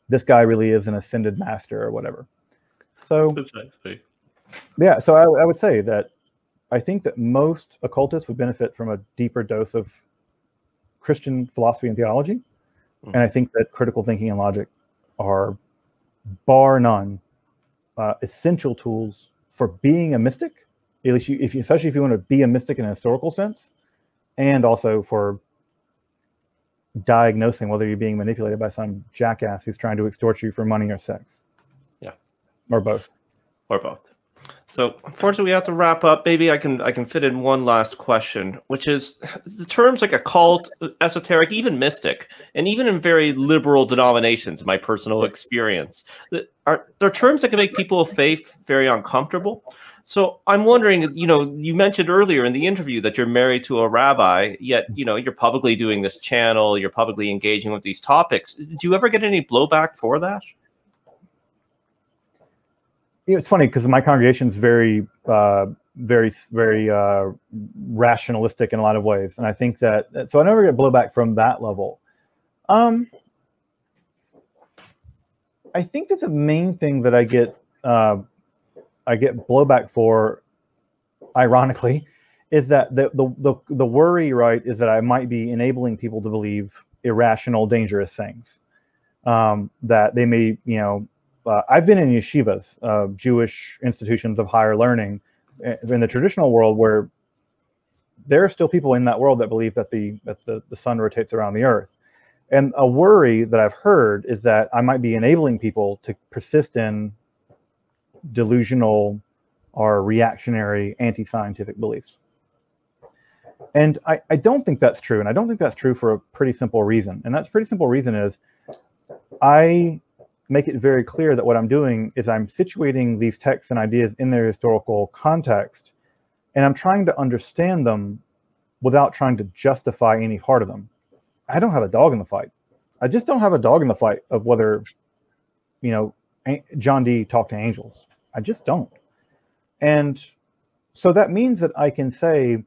this guy really is an ascended master or whatever. So, Precisely. yeah. So I, I would say that I think that most occultists would benefit from a deeper dose of Christian philosophy and theology, mm-hmm. and I think that critical thinking and logic are bar none, uh, essential tools for being a mystic at least you, if you, especially if you want to be a mystic in a historical sense, and also for diagnosing whether you're being manipulated by some jackass who's trying to extort you for money or sex. Yeah. Or both. Or both. So unfortunately, we have to wrap up. Maybe I can I can fit in one last question, which is the terms like occult, esoteric, even mystic, and even in very liberal denominations. My personal experience, are there terms that can make people of faith very uncomfortable? So I'm wondering, you know, you mentioned earlier in the interview that you're married to a rabbi, yet you know you're publicly doing this channel, you're publicly engaging with these topics. Do you ever get any blowback for that? It's funny because my congregation is very, uh, very, very uh, rationalistic in a lot of ways, and I think that so I never get blowback from that level. Um, I think that the main thing that I get, uh, I get blowback for, ironically, is that the, the the the worry, right, is that I might be enabling people to believe irrational, dangerous things. Um, that they may, you know, uh, I've been in yeshivas, uh, Jewish institutions of higher learning, eh, in the traditional world, where there are still people in that world that believe that the that the, the sun rotates around the earth. And a worry that I've heard is that I might be enabling people to persist in delusional or reactionary anti-scientific beliefs. And I, I don't think that's true. And I don't think that's true for a pretty simple reason. And that pretty simple reason is I make it very clear that what I'm doing is I'm situating these texts and ideas in their historical context, and I'm trying to understand them without trying to justify any part of them. I don't have a dog in the fight. I just don't have a dog in the fight of whether, you know, John Dee talked to angels. I just don't. And so that means that I can say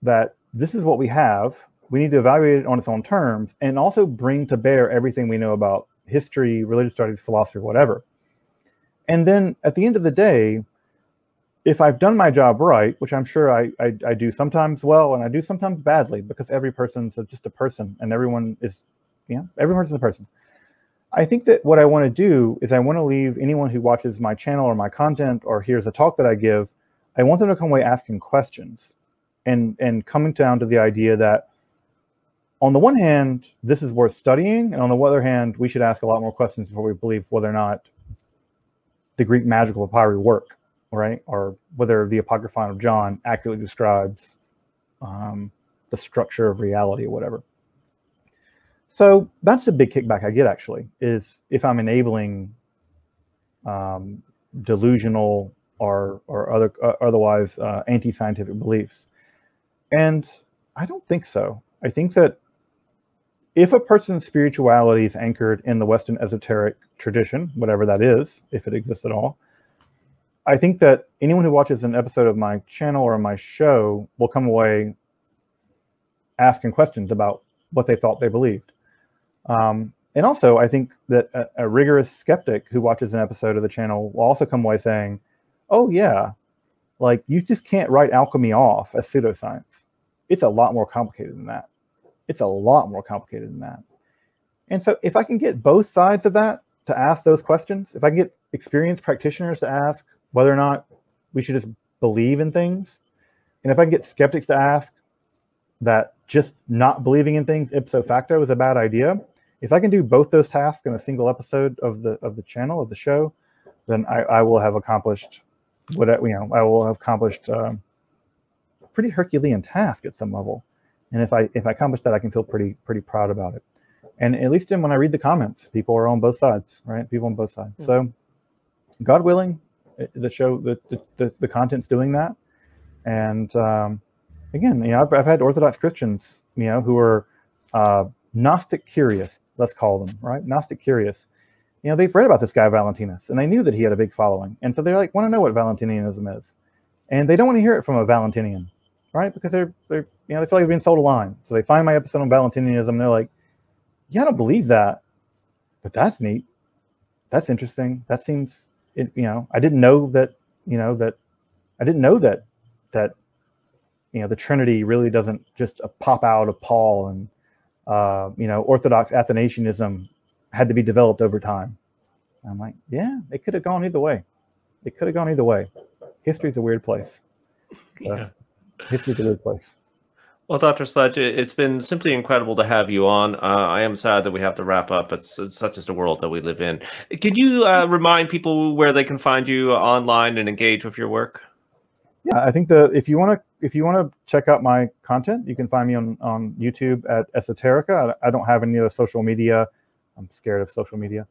that this is what we have. We need to evaluate it on its own terms and also bring to bear everything we know about history, religious studies, philosophy, whatever. And then at the end of the day, if I've done my job right, which I'm sure I, I, I do sometimes well and I do sometimes badly because every person's just a person and everyone is, know, every person's a person. I think that what I want to do is I want to leave anyone who watches my channel or my content or hears a talk that I give, I want them to come away asking questions and and coming down to the idea that on the one hand, this is worth studying, and on the other hand, we should ask a lot more questions before we believe whether or not the Greek magical papyri work, right? Or whether the Apocryphon of John accurately describes um, the structure of reality or whatever. So that's a big kickback I get actually, is if I'm enabling um, delusional or or other uh, otherwise uh, anti-scientific beliefs, and I don't think so. I think that if a person's spirituality is anchored in the Western esoteric tradition, whatever that is, if it exists at all, I think that anyone who watches an episode of my channel or my show will come away asking questions about what they thought they believed. Um, and also, I think that a, a, rigorous skeptic who watches an episode of the channel will also come away saying, oh, yeah, like you just can't write alchemy off as pseudoscience. It's a lot more complicated than that. It's a lot more complicated than that. And so if I can get both sides of that to ask those questions, if I can get experienced practitioners to ask whether or not we should just believe in things, and if I can get skeptics to ask that just not believing in things ipso facto is a bad idea, if I can do both those tasks in a single episode of the of the channel of the show, then I, I will have accomplished what you know I will have accomplished um, a pretty Herculean task at some level. And if I if I accomplish that, I can feel pretty pretty proud about it. And at least in when I read the comments, people are on both sides, right? People on both sides. Mm-hmm. So, God willing, the show the, the the content's doing that. And um, again, you know, I've, I've had Orthodox Christians, you know, who are uh, Gnostic curious, let's call them, right? Gnostic curious. You know, they've read about this guy Valentinus, and they knew that he had a big following, and so they're like, want to know what Valentinianism is, and they don't want to hear it from a Valentinian, right? Because they're they're you know they feel like they've been sold a line. So they find my episode on Valentinianism, and they're like, "Yeah, I don't believe that, but that's neat. That's interesting. That seems, it, you know, I didn't know that, you know, that I didn't know that that you know the Trinity really doesn't just uh, pop out of Paul, and uh, you know, Orthodox Athanasianism had to be developed over time." I'm like, yeah, it could have gone either way. It could have gone either way. history's a weird place. Yeah. A weird place. Well, Dr. Sledge, it- it's been simply incredible to have you on. Uh, I am sad that we have to wrap up. It's, it's such as the world that we live in. Could you uh, remind people where they can find you online and engage with your work? Yeah, I think that if you want to if you want to check out my content, you can find me on on YouTube at Esoterica. I, I don't have any other social media. I'm scared of social media.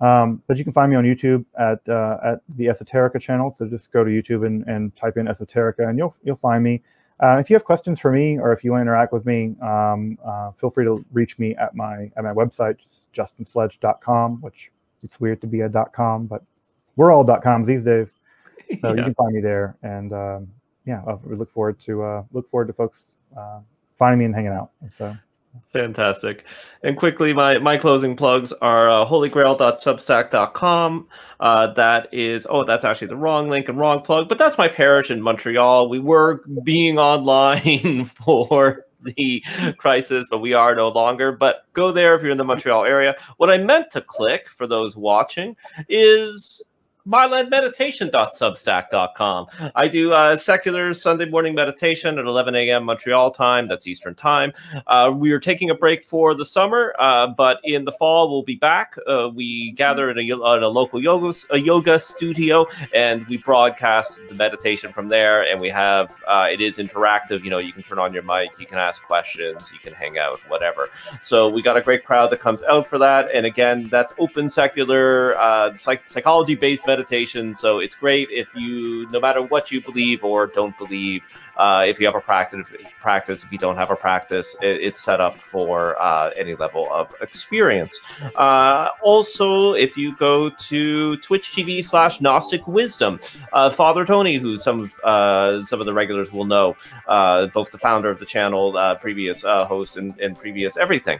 Um, but you can find me on YouTube at uh, at the Esoterica channel. So just go to YouTube and, and type in Esoterica, and you'll you'll find me. Uh, if you have questions for me, or if you want to interact with me, um, uh, feel free to reach me at my at my website, justinsledge.com. Which it's weird to be a .com, but we're all .coms these days. So you can find me there, and um, yeah, I look forward to uh, look forward to folks uh, finding me and hanging out. So Fantastic. And quickly, my, my closing plugs are uh, holygrail.substack.com. Uh, that is, oh, that's actually the wrong link and wrong plug, but that's my parish in Montreal. We were being online for the crisis, but we are no longer. But go there if you're in the Montreal area. What I meant to click for those watching is mylandmeditation.substack.com. I do uh, secular Sunday morning meditation at 11 a.m. Montreal time. That's Eastern time. Uh, we are taking a break for the summer, uh, but in the fall we'll be back. Uh, we gather in a, at a local yoga a yoga studio, and we broadcast the meditation from there. And we have uh, it is interactive. You know, you can turn on your mic, you can ask questions, you can hang out, whatever. So we got a great crowd that comes out for that. And again, that's open secular uh, psych- psychology based meditation. So it's great if you, no matter what you believe or don't believe, uh, if you have a practice, practice. If you don't have a practice, it, it's set up for uh, any level of experience. Uh, also, if you go to Twitch TV slash Gnostic Wisdom, uh, Father Tony, who some of uh, some of the regulars will know, uh, both the founder of the channel, previous host, and, and previous everything.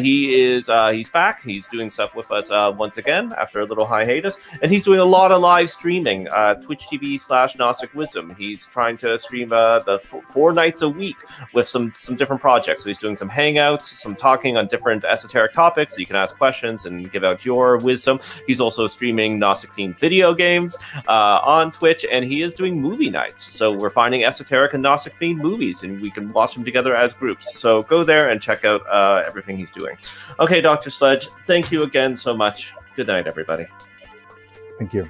He is he's back. He's doing stuff with us once again after a little hiatus, and he's doing a lot of live streaming. Twitch TV slash Gnostic Wisdom. He's trying to stream uh, the f- four nights a week with some some different projects. So he's doing some hangouts, some talking on different esoteric topics. So you can ask questions and give out your wisdom. He's also streaming Gnostic themed video games uh, on Twitch, and he is doing movie nights. So we're finding esoteric and Gnostic themed movies, and we can watch them together as groups. So go there and check out uh, everything he's doing. Okay, Dr. Sledge, thank you again so much. Good night, everybody. thank you.